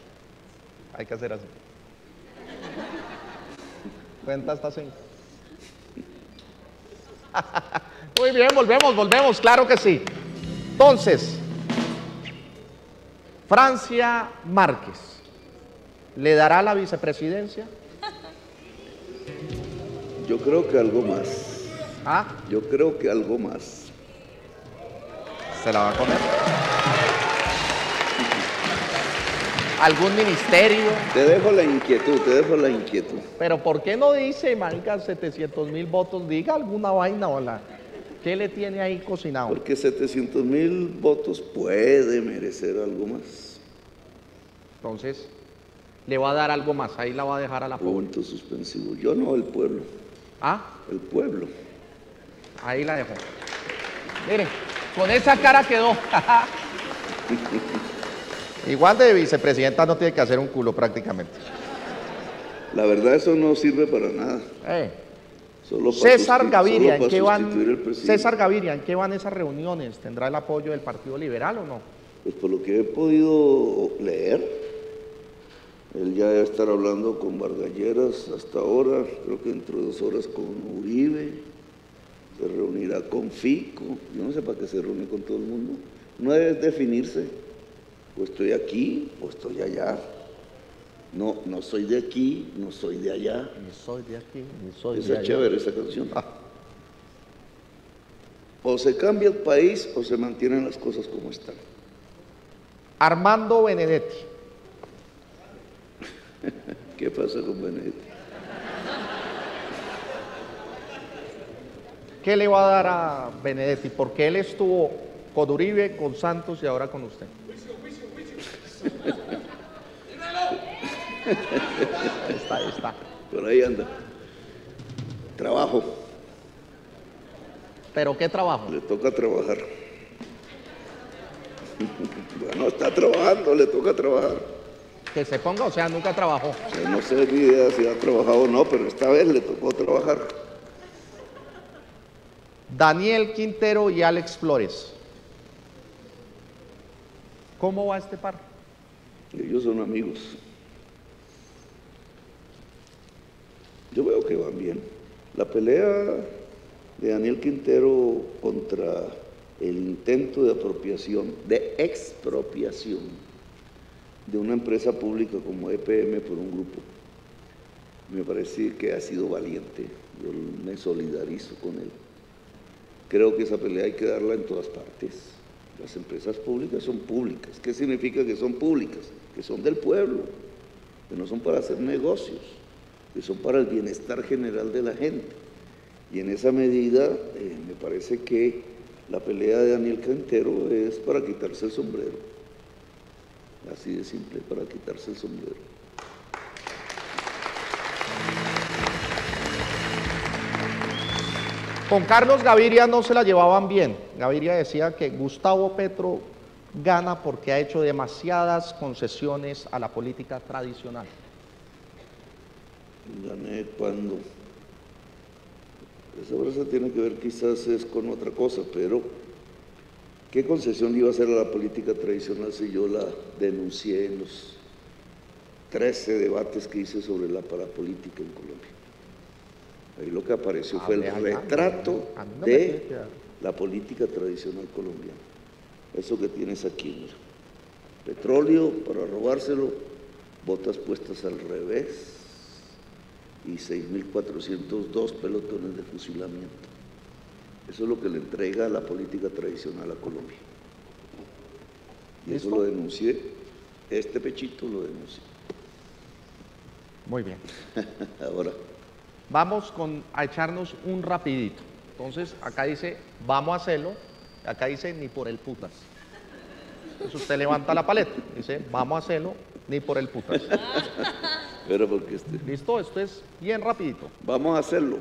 Hay que hacer así. Cuenta hasta cinco. Muy bien, volvemos, volvemos, claro que sí. Entonces, Francia Márquez, ¿le dará la vicepresidencia? Yo creo que algo más. ¿Ah? Yo creo que algo más. ¿Se la va a comer? ¿Algún ministerio? Te dejo la inquietud, te dejo la inquietud. Pero ¿por qué no dice, marica, 700 mil votos? Diga alguna vaina, hola. ¿Qué le tiene ahí cocinado? Porque 700 mil votos puede merecer algo más. Entonces, le va a dar algo más. Ahí la va a dejar a la pobre. Punto suspensivo. Yo no, el pueblo. Ah, El pueblo. ahí la dejo. Miren, con esa cara quedó. Igual de vicepresidenta no tiene que hacer un culo prácticamente. La verdad, eso no sirve para nada. Eh, Solo para César Gaviria, solo ¿en qué van? César Gaviria, ¿en qué van esas reuniones? ¿Tendrá el apoyo del Partido Liberal o no? Pues por lo que he podido leer, él ya debe estar hablando con Vargalleras hasta ahora, creo que dentro de dos horas con Uribe. se reunirá con Fico, yo no sé para qué se reúne con todo el mundo. No debe definirse, o estoy aquí o estoy allá. No, no soy de aquí, no soy de allá. Ni soy de aquí, ni soy Esa de es allá. chévere esa canción. O se cambia el país o se mantienen las cosas como están. Armando Benedetti. ¿Qué pasa con Benedetti? ¿Qué le va a dar a Benedetti? Porque él estuvo con Uribe, con Santos y ahora con usted. Está, está. Por ahí anda. Trabajo, Pero qué trabajo. le toca trabajar. Bueno, está trabajando, le toca trabajar. Que se ponga, o sea, nunca trabajó. O sea, no sé ni idea si ha trabajado o no, pero esta vez le tocó trabajar. Daniel Quintero y Alex Flores. ¿Cómo va este par? Ellos son amigos. Yo veo que van bien. La pelea de Daniel Quintero contra el intento de apropiación, de expropiación de una empresa pública como EPM por un grupo, me parece que ha sido valiente. Yo me solidarizo con él. Creo que esa pelea hay que darla en todas partes. Las empresas públicas son públicas. ¿Qué significa que son públicas? Que son del pueblo, que no son para hacer negocios, que son para el bienestar general de la gente. Y en esa medida eh, me parece que la pelea de Daniel Quintero es para quitarse el sombrero. Así de simple, para quitarse el sombrero. Con Carlos Gaviria no se la llevaban bien. Gaviria decía que Gustavo Petro gana porque ha hecho demasiadas concesiones a la política tradicional. Gané cuando. Esa frase tiene que ver quizás es con otra cosa, pero ¿qué concesión iba a hacer a la política tradicional si yo la denuncié en los 13 debates que hice sobre la parapolítica en Colombia? Ahí lo que apareció fue el retrato de la política tradicional colombiana. Eso que tienes aquí, mira. Petróleo para robárselo, botas puestas al revés y 6.402 pelotones de fusilamiento. Eso es lo que le entrega la política tradicional a Colombia. Y eso lo denuncié, este pechito lo denuncié. Muy bien. Ahora, Vamos con, a echarnos un rapidito. Entonces, acá dice, vamos a hacerlo. Acá dice, ni por el putas. Entonces usted levanta la paleta. Dice, vamos a hacerlo, ni por el putas. pero porque este, ¿Listo? Esto es bien rapidito. vamos a hacerlo.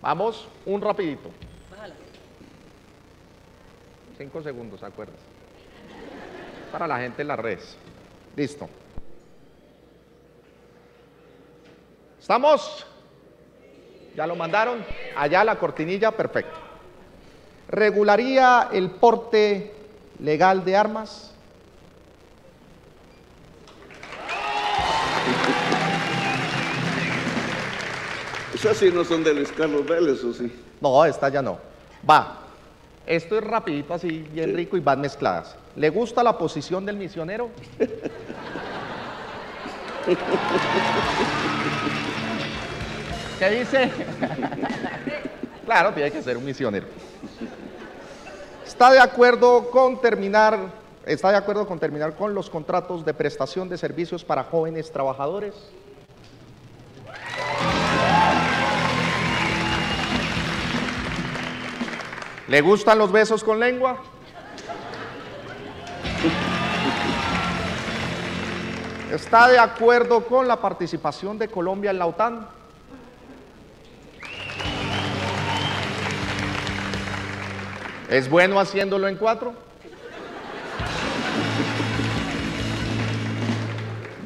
Vamos, un rapidito. Cinco segundos, ¿acuerdas? Para la gente en las redes. Listo. ¿Estamos? ¿Ya lo mandaron? Allá la cortinilla, perfecto. ¿Regularía el porte legal de armas? Esas sí no son de Luis Carlos Vélez, ¿o sí? No, esta ya no. Va. Esto es rapidito, así, bien rico y van mezcladas. ¿Le gusta la posición del misionero? ¿Qué dice? claro, tiene que ser un misionero. ¿Está de acuerdo con terminar, está de acuerdo con terminar con los contratos de prestación de servicios para jóvenes trabajadores? ¿Le gustan los besos con lengua? ¿Está de acuerdo con la participación de Colombia en la OTAN? ¿Es bueno haciéndolo en cuatro?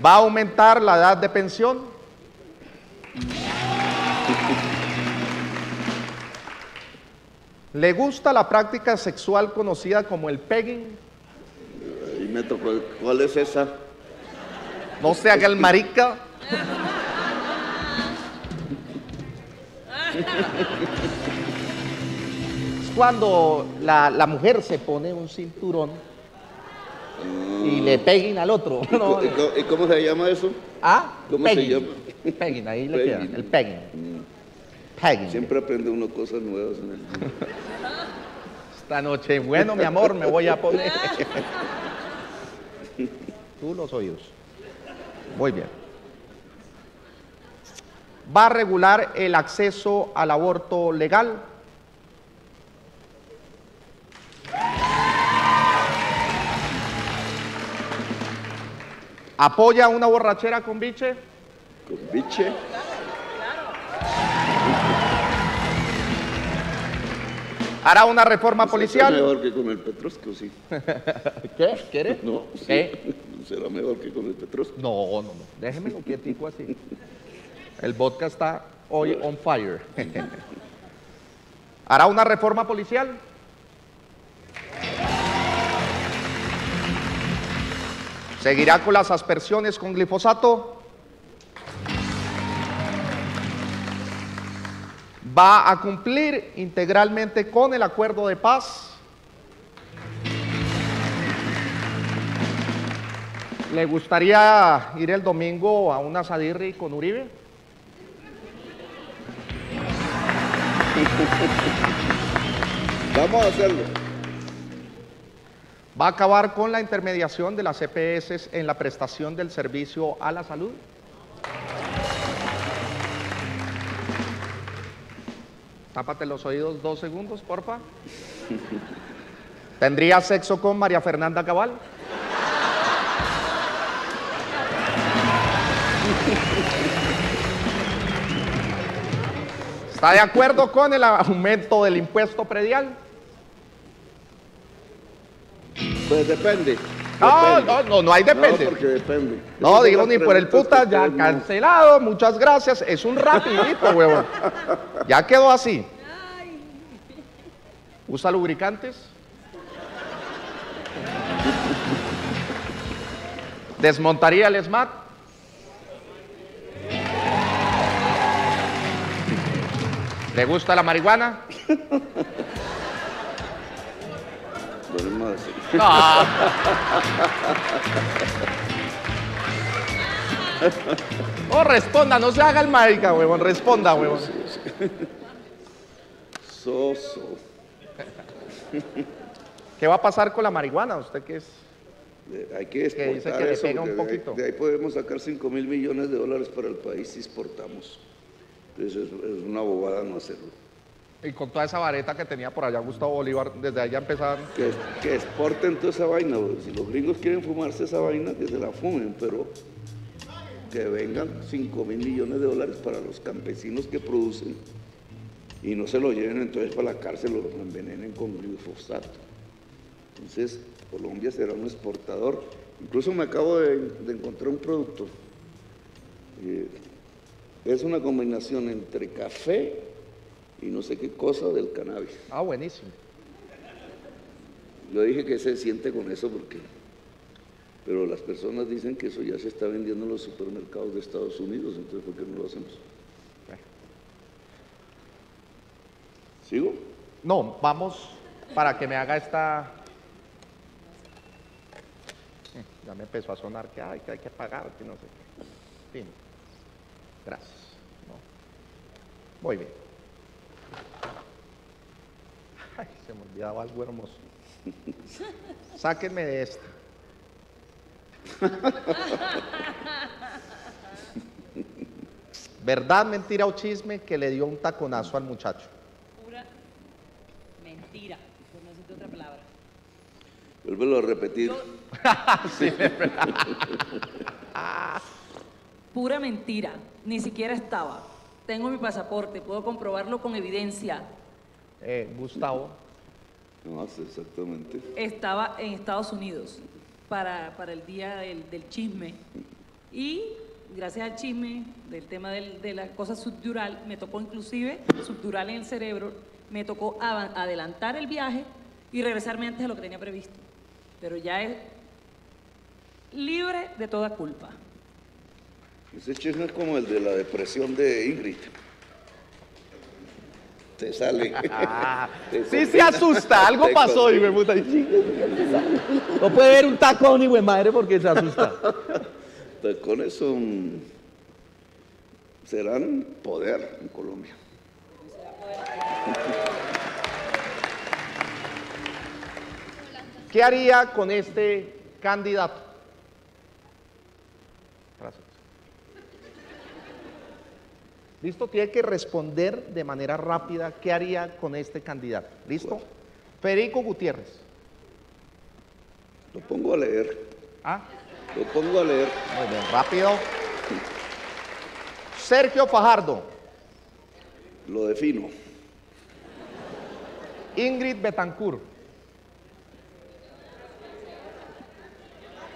¿Va a aumentar la edad de pensión? ¿Le gusta la práctica sexual conocida como el pegging? Ahí me tocó, ¿cuál es esa? No se haga el marica. cuando la, la mujer se pone un cinturón y le peguen al otro. ¿Y, No, co- y co- y cómo se llama eso? ¿Ah? ¿Cómo se llama? Pegging, ahí le Pegging. queda, el pegging. Pegging. Siempre aprende uno cosas nuevas en el mundo. Esta noche, bueno, mi amor, me voy a poner. Tú los oídos. Muy bien. Va a regular el acceso al aborto legal. ¿Apoya una borrachera con biche? Con biche. ¿Hará una reforma Será policial? mejor que con el Petrosco, sí. ¿Qué? ¿Quiere? No, sí. ¿Qué? Será mejor que con el Petrosco. No, no, no. Déjemelo quietico así. El vodka está hoy on fire. ¿Hará una reforma policial? ¿Seguirá con las aspersiones con glifosato? ¿Va a cumplir integralmente con el acuerdo de paz? ¿Le gustaría ir el domingo a un asadirri con Uribe? Vamos a hacerlo. ¿Va a acabar con la intermediación de las EPS en la prestación del servicio a la salud? Tápate los oídos dos segundos, porfa. ¿Tendría sexo con María Fernanda Cabal? ¿Está de acuerdo con el aumento del impuesto predial? Pues depende. No, depende. no, no, no hay depende. No, porque depende. No, Esas digo ni por el puta, ya cancelado, muchas gracias. Es un rapidito, huevón. Ya quedó así. ¿Usa lubricantes? ¿Desmontaría el SMAT? ¿Le gusta la marihuana? Así. No. Oh, responda, no se haga el marica, huevón, responda, huevón. Soso. ¿Qué va a pasar con la marihuana? ¿Usted qué es? Eh, Hay que exportar que le eso, pega un porque de ahí- poquito. De, ahí podemos sacar 5 mil millones de dólares para el país si exportamos. Entonces es, es una bobada no hacerlo. Y con toda esa vareta que tenía por allá Gustavo Bolívar, desde allá empezaron. Que, que exporten toda esa vaina. Si los gringos quieren fumarse esa vaina, que se la fumen, pero que vengan 5 mil millones de dólares para los campesinos que producen y no se lo lleven entonces para la cárcel o lo envenenen con glifosato. Entonces, Colombia será un exportador. Incluso me acabo de, de encontrar un producto. eh, es una combinación entre café y no sé qué cosa del cannabis. Ah, buenísimo. Yo dije que se siente con eso porque, pero las personas dicen que eso ya se está vendiendo en los supermercados de Estados Unidos, entonces ¿por qué no lo hacemos? ¿Sigo? No, vamos para que me haga esta. Mm, Ya me empezó a sonar que, ay, que hay que pagar, que no sé qué. Fin. Gracias. No. Muy bien. Ay, se me olvidaba algo hermoso. Sáquenme de esta. ¿Verdad, mentira o chisme que le dio un taconazo al muchacho? Pura mentira, por no decirte otra palabra. Vuélvelo a repetir. Pura mentira, ni siquiera estaba. Tengo mi pasaporte, puedo comprobarlo con evidencia. Eh, Gustavo, No, exactamente. Estaba en Estados Unidos para, para el día del, del chisme y gracias al chisme del tema del- de la cosa subdural, me tocó inclusive subdural en el cerebro, me tocó adelantar el viaje y regresarme antes de lo que tenía previsto. Pero ya es libre de toda culpa. Ese chisme es como el de la depresión de Ingrid. Te sale. Ah, Te sí se asusta, algo Te pasó, combina. hijo de puta. No puede ver un tacón, hijo de madre, porque se asusta. Tacones son, serán poder en Colombia. ¿Qué haría con este candidato? Gracias. ¿Listo? Tiene que responder de manera rápida qué haría con este candidato. ¿Listo? Federico Gutiérrez. Lo pongo a leer, Ah, lo pongo a leer. muy bien, rápido. Sergio Fajardo. Lo defino. Ingrid Betancourt.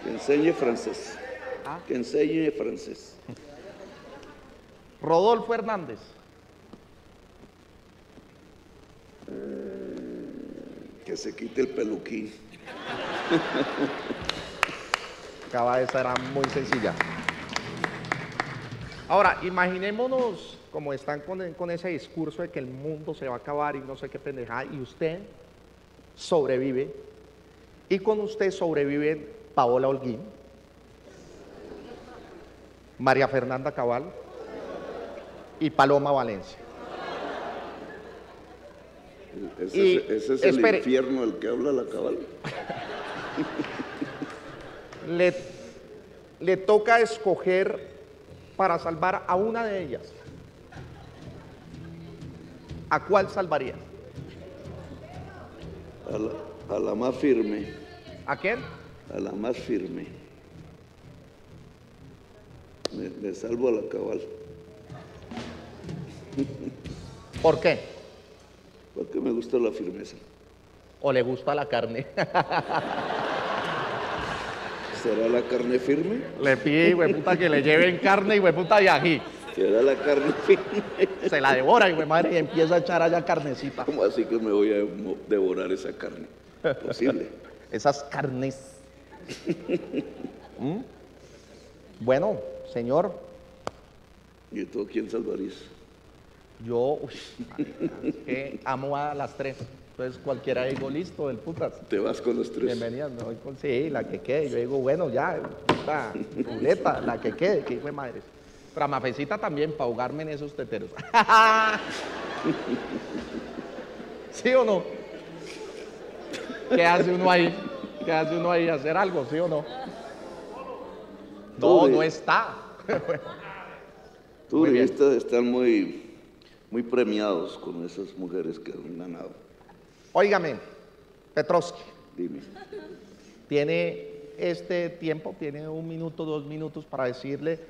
Que enseñe francés. Ah. Que enseñe francés. Rodolfo Hernández. Que se quite el peluquín. Acaba de ser muy sencilla. Ahora, imaginémonos como están con, con ese discurso de que el mundo se va a acabar y no sé qué pendejada, y usted sobrevive, y con usted sobreviven Paola Holguín, María Fernanda Cabal y Paloma Valencia. Ese, Y, ese es espere. el infierno del que habla la cabal. Le, le toca escoger para salvar a una de ellas. ¿A cuál salvaría? A la, a la más firme. ¿A quién? A la más firme. Me, me salvo a la cabal. ¿Por qué? Porque me gusta la firmeza. ¿O le gusta la carne? ¿Será la carne firme? le pide, güey, puta, que le lleven carne y güey, puta de ají. ¿Será la carne firme? Se la devora, güey, madre, y empieza a echar allá carnecita. ¿Cómo así que me voy a devorar esa carne? Posible. Esas carnes. ¿Mm? Bueno, señor, ¿Y tú quién salvarías? Yo uy, es que amo a las tres. Entonces cualquiera digo, listo, del putas. Te vas con los tres. Bienvenida, me voy con sí, la que quede. Yo digo, bueno, ya, puta, ruleta, la que quede, que hijo de madres. Pero a Mafecita también, para ahogarme en esos teteros. ¿Sí o no? ¿Qué hace uno ahí? ¿Qué hace uno ahí? ¿Hacer algo, sí o no? No, no está. Tú Muy y bien. esta están muy, muy premiados con esas mujeres que han ganado. Óigame, Petrovsky, Dime. tiene este tiempo, tiene un minuto, dos minutos para decirle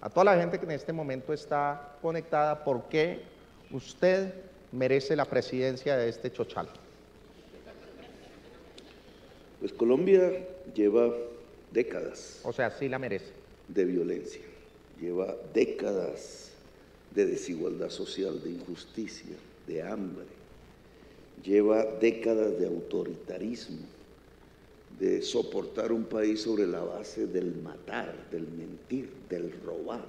a toda la gente que en este momento está conectada por qué usted merece la presidencia de este chochal. Pues Colombia lleva décadas O sea, sí la merece. de violencia, lleva décadas de desigualdad social, de injusticia, de hambre, lleva décadas de autoritarismo, de soportar un país sobre la base del matar, del mentir, del robar.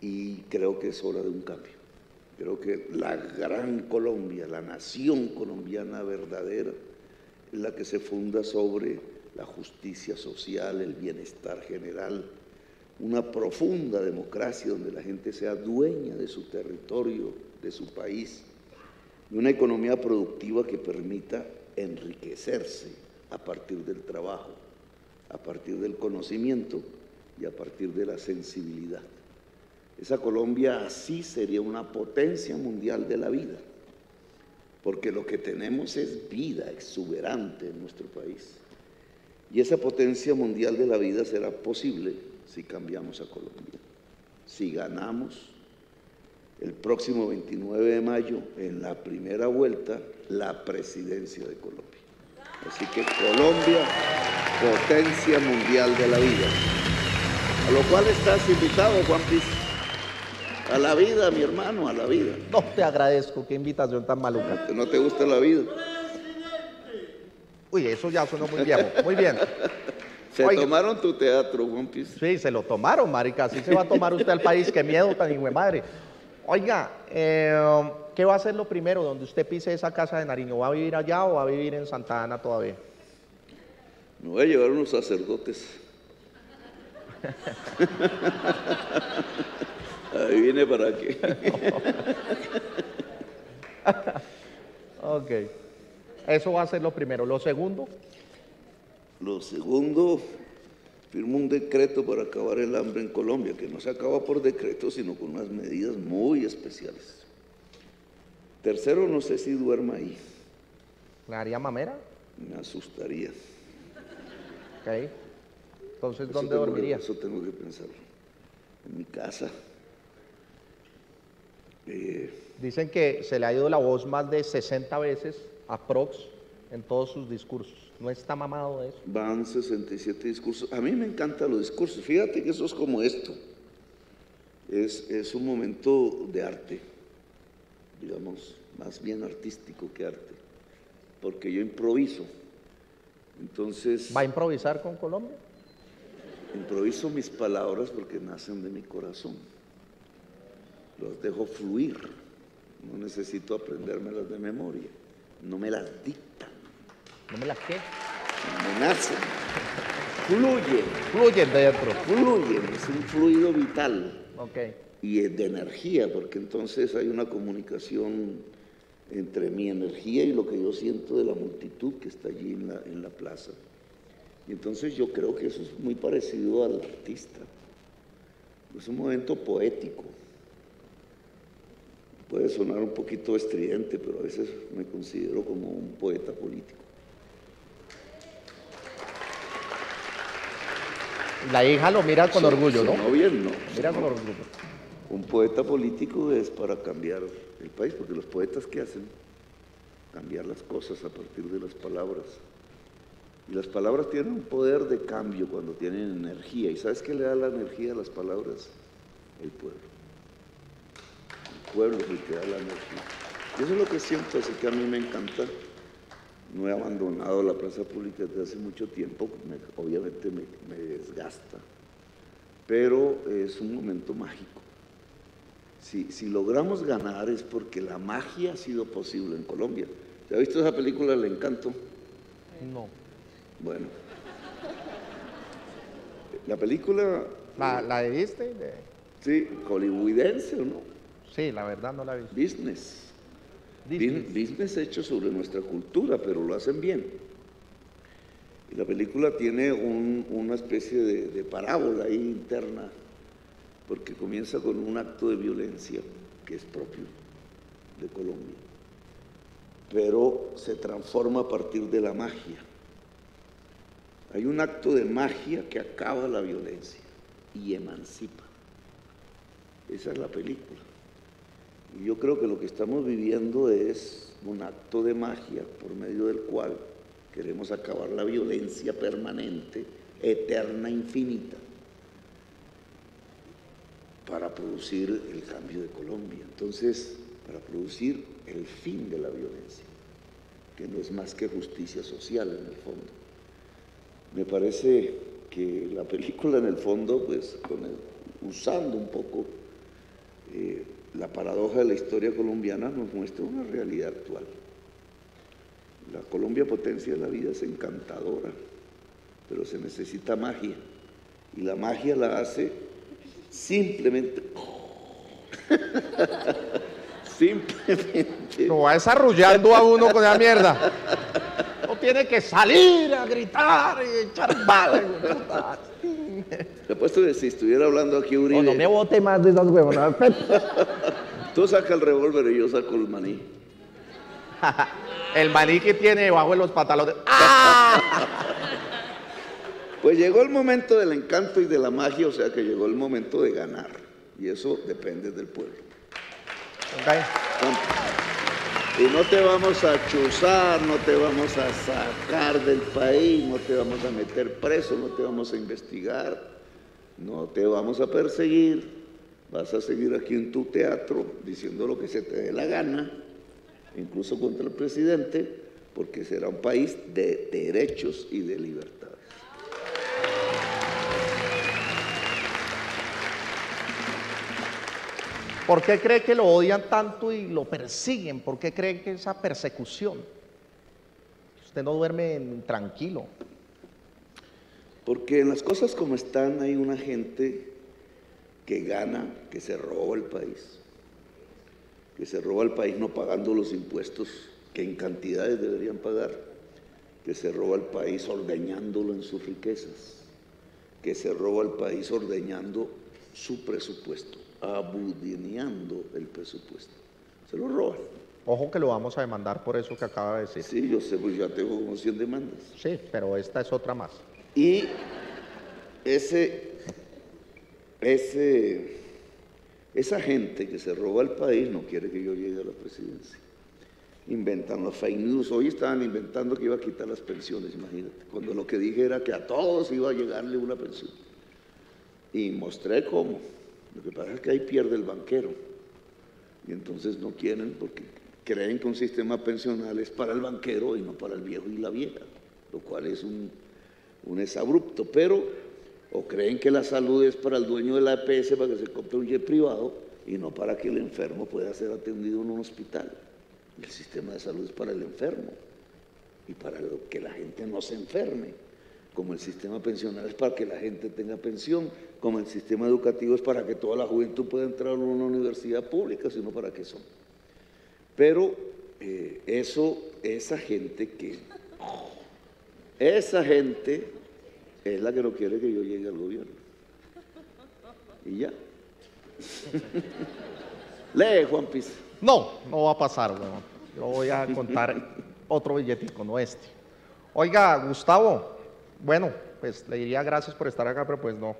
Y creo que es hora de un cambio. Creo que la gran Colombia, la nación colombiana verdadera, es la que se funda sobre la justicia social, el bienestar general, una profunda democracia donde la gente sea dueña de su territorio, de su país, y una economía productiva que permita enriquecerse a partir del trabajo, a partir del conocimiento y a partir de la sensibilidad. Esa Colombia así sería una potencia mundial de la vida, porque lo que tenemos es vida exuberante en nuestro país. Y esa potencia mundial de la vida será posible si cambiamos a Colombia, si ganamos el próximo 29 de mayo en la primera vuelta la presidencia de Colombia. Así que Colombia, potencia mundial de la vida. A lo cual estás invitado, Juan Piz. A la vida, mi hermano, a la vida. No te agradezco, qué invitación tan maluca. ¿No te gusta la vida? Uy, eso ya sonó muy viejo. Muy bien. Se Oiga. tomaron tu teatro, Juan Piz. Sí, se lo tomaron, marica. Así se va a tomar usted al país. Qué miedo tan hijo de madre. Oiga, eh, ¿qué va a ser lo primero donde usted pise esa casa de Nariño? ¿Va a vivir allá o va a vivir en Santa Ana todavía? Me voy a llevar unos sacerdotes. Ahí viene para qué. Ok. Eso va a ser lo primero. Lo segundo, Lo segundo, firmó un decreto para acabar el hambre en Colombia, que no se acaba por decreto, sino con unas medidas muy especiales. Tercero, no sé si duerma ahí, ¿le haría mamera? me asustaría. Ok. Entonces, Eso ¿dónde que- dormiría? Eso tengo que pensarlo. En mi casa. Eh, Dicen que se le ha ido la voz más de 60 veces a Prox en todos sus discursos. ¿No está mamado de eso? Van 67 discursos. A mí me encantan los discursos. Fíjate que eso es como esto. Es, es un momento de arte, digamos, más bien artístico que arte, porque yo improviso. Entonces, ¿Va a improvisar con Colombia? improviso mis palabras porque nacen de mi corazón. Los dejo fluir. No necesito aprendérmelas de memoria. No me las dictan. ¿No me las qué? Me nacen. Fluyen. Fluyen de fluyen, es un fluido vital Ok. y es de energía, porque entonces hay una comunicación entre mi energía y lo que yo siento de la multitud que está allí en la, en la plaza. Y entonces yo creo que eso es muy parecido al artista. Es un momento poético. Puede sonar un poquito estridente, pero a veces me considero como un poeta político. La hija lo mira con orgullo, ¿no? Mira con orgullo. Un poeta político es para cambiar el país, porque los poetas ¿qué hacen? Cambiar las cosas a partir de las palabras. Y las palabras tienen un poder de cambio cuando tienen energía. ¿Y sabes qué le da la energía a las palabras? El pueblo. El pueblo es el que da la energía. Y eso es lo que siento, así que a mí me encanta. No he abandonado la plaza pública desde hace mucho tiempo, me- obviamente me, me desgasta, pero es un momento mágico. Si, si logramos ganar es porque la magia ha sido posible en Colombia. ¿Se ha visto esa película El Encanto? No. Bueno. La película, ¿La, la viste? De- sí, hollywoodense o no, Sí, la verdad no la he visto. business. Disney. Bin- Business hecho sobre nuestra cultura, pero lo hacen bien. Y la película tiene un- una especie de, de parábola ahí interna, porque comienza con un acto de violencia que es propio de Colombia, pero se transforma a partir de la magia. Hay un acto de magia que acaba la violencia y emancipa. Esa es la película. Yo creo que lo que estamos viviendo es un acto de magia por medio del cual queremos acabar la violencia permanente, eterna, infinita, para producir el cambio de Colombia. Entonces, para producir el fin de la violencia, que no es más que justicia social en el fondo. Me parece que la película en el fondo, pues, usando un poco eh, la paradoja de la historia colombiana nos muestra una realidad actual. La Colombia potencia de la vida es encantadora, pero se necesita magia. Y la magia la hace simplemente... simplemente... Lo va desarrollando a uno con esa mierda. No tiene que salir a gritar y echar balas. Te apuesto que si estuviera hablando aquí No, Uribe, no me bote más de esas huevonadas. tú sacas el revólver y yo saco el maní. El maní que tiene debajo de los pantalones. ¡Ah! Pues llegó el momento del encanto y de la magia, o sea que llegó el momento de ganar. Y eso depende del pueblo. Ok. Y no te vamos a chuzar, no te vamos a sacar del país, no te vamos a meter preso, no te vamos a investigar, no te vamos a perseguir. Vas a seguir aquí en tu teatro diciendo lo que se te dé la gana, incluso contra el presidente, porque será un país de derechos y de libertades. ¿Por qué cree que lo odian tanto y lo persiguen? ¿Por qué cree que esa persecución? Usted no duerme tranquilo. Porque en las cosas como están hay una gente que gana, que se roba el país, que se roba el país no pagando los impuestos que en cantidades deberían pagar, que se roba el país ordeñándolo en sus riquezas, que se roba el país ordeñando su presupuesto, abudineando el presupuesto. Se lo roban. Ojo que lo vamos a demandar por eso que acaba de decir. Sí, yo sé, pues ya tengo como 100 demandas. Sí, pero esta es otra más. Y ese, ese, esa gente que se roba el país no quiere que yo llegue a la presidencia. Inventan los fake news. Hoy estaban inventando que iba a quitar las pensiones, imagínate. Cuando lo que dije era que a todos iba a llegarle una pensión. Y mostré cómo. Lo que pasa es que ahí pierde el banquero. Y entonces no quieren porque creen que un sistema pensional es para el banquero y no para el viejo y la vieja, lo cual es un, un exabrupto. Pero o creen que la salud es para el dueño de la EPS para que se compre un jet privado y no para que el enfermo pueda ser atendido en un hospital. El sistema de salud es para el enfermo y para que la gente no se enferme. Como el sistema pensional es para que la gente tenga pensión, como el sistema educativo es para que toda la juventud pueda entrar a una universidad pública, sino para qué son. Pero eh, eso, esa gente que, esa gente es la que no quiere que yo llegue al gobierno. Y ya. Lee, Juan Piz. No, no va a pasar, weón. Yo voy a contar otro billetico, no este. Oiga, Gustavo, bueno, pues le diría gracias por estar acá, pero pues no.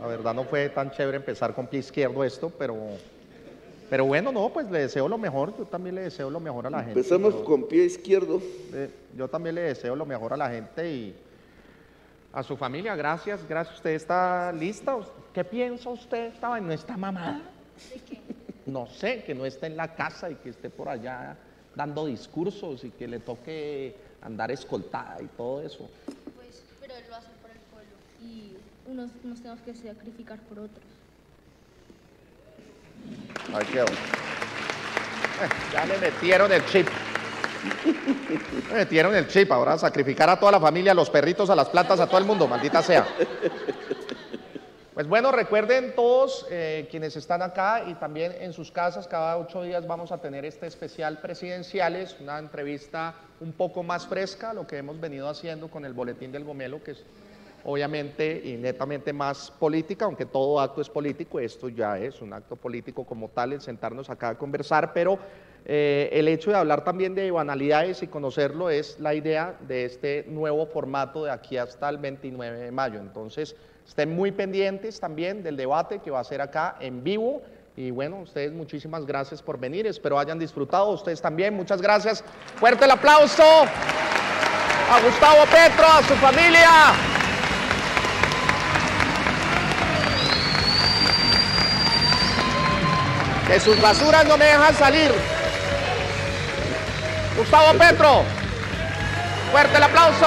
La verdad no fue tan chévere empezar con pie izquierdo esto, pero, pero bueno, no, pues le deseo lo mejor. Yo también le deseo lo mejor a la gente. Empezamos con pie izquierdo. eh, yo también le deseo lo mejor a la gente y a su familia. Gracias, gracias. ¿Usted está lista? ¿Qué piensa usted? ¿Estaba ¿No está mamada? No sé, que no esté en la casa y que esté por allá dando discursos y que le toque andar escoltada y todo eso. Pues, pero él lo hace por el pueblo y unos nos tenemos que sacrificar por otros. Ahí quedó. Eh, ya le metieron el chip. Le metieron el chip. Ahora sacrificar a toda la familia, a los perritos, a las plantas, a todo el mundo, maldita sea. Pues bueno, recuerden todos eh, quienes están acá y también en sus casas, cada ocho días vamos a tener este especial presidenciales, una entrevista un poco más fresca, lo que hemos venido haciendo con el Boletín del Gomelo, que es obviamente y netamente más política, aunque todo acto es político, esto ya es un acto político como tal, el sentarnos acá a conversar, pero eh, el hecho de hablar también de banalidades y conocerlo es la idea de este nuevo formato de aquí hasta el 29 de mayo. Entonces, estén muy pendientes también del debate que va a ser acá en vivo. Y bueno, ustedes muchísimas gracias por venir, espero hayan disfrutado, ustedes también, muchas gracias. Fuerte el aplauso a Gustavo Petro, a su familia. Que sus basuras no me dejan salir. Gustavo Petro. Fuerte el aplauso.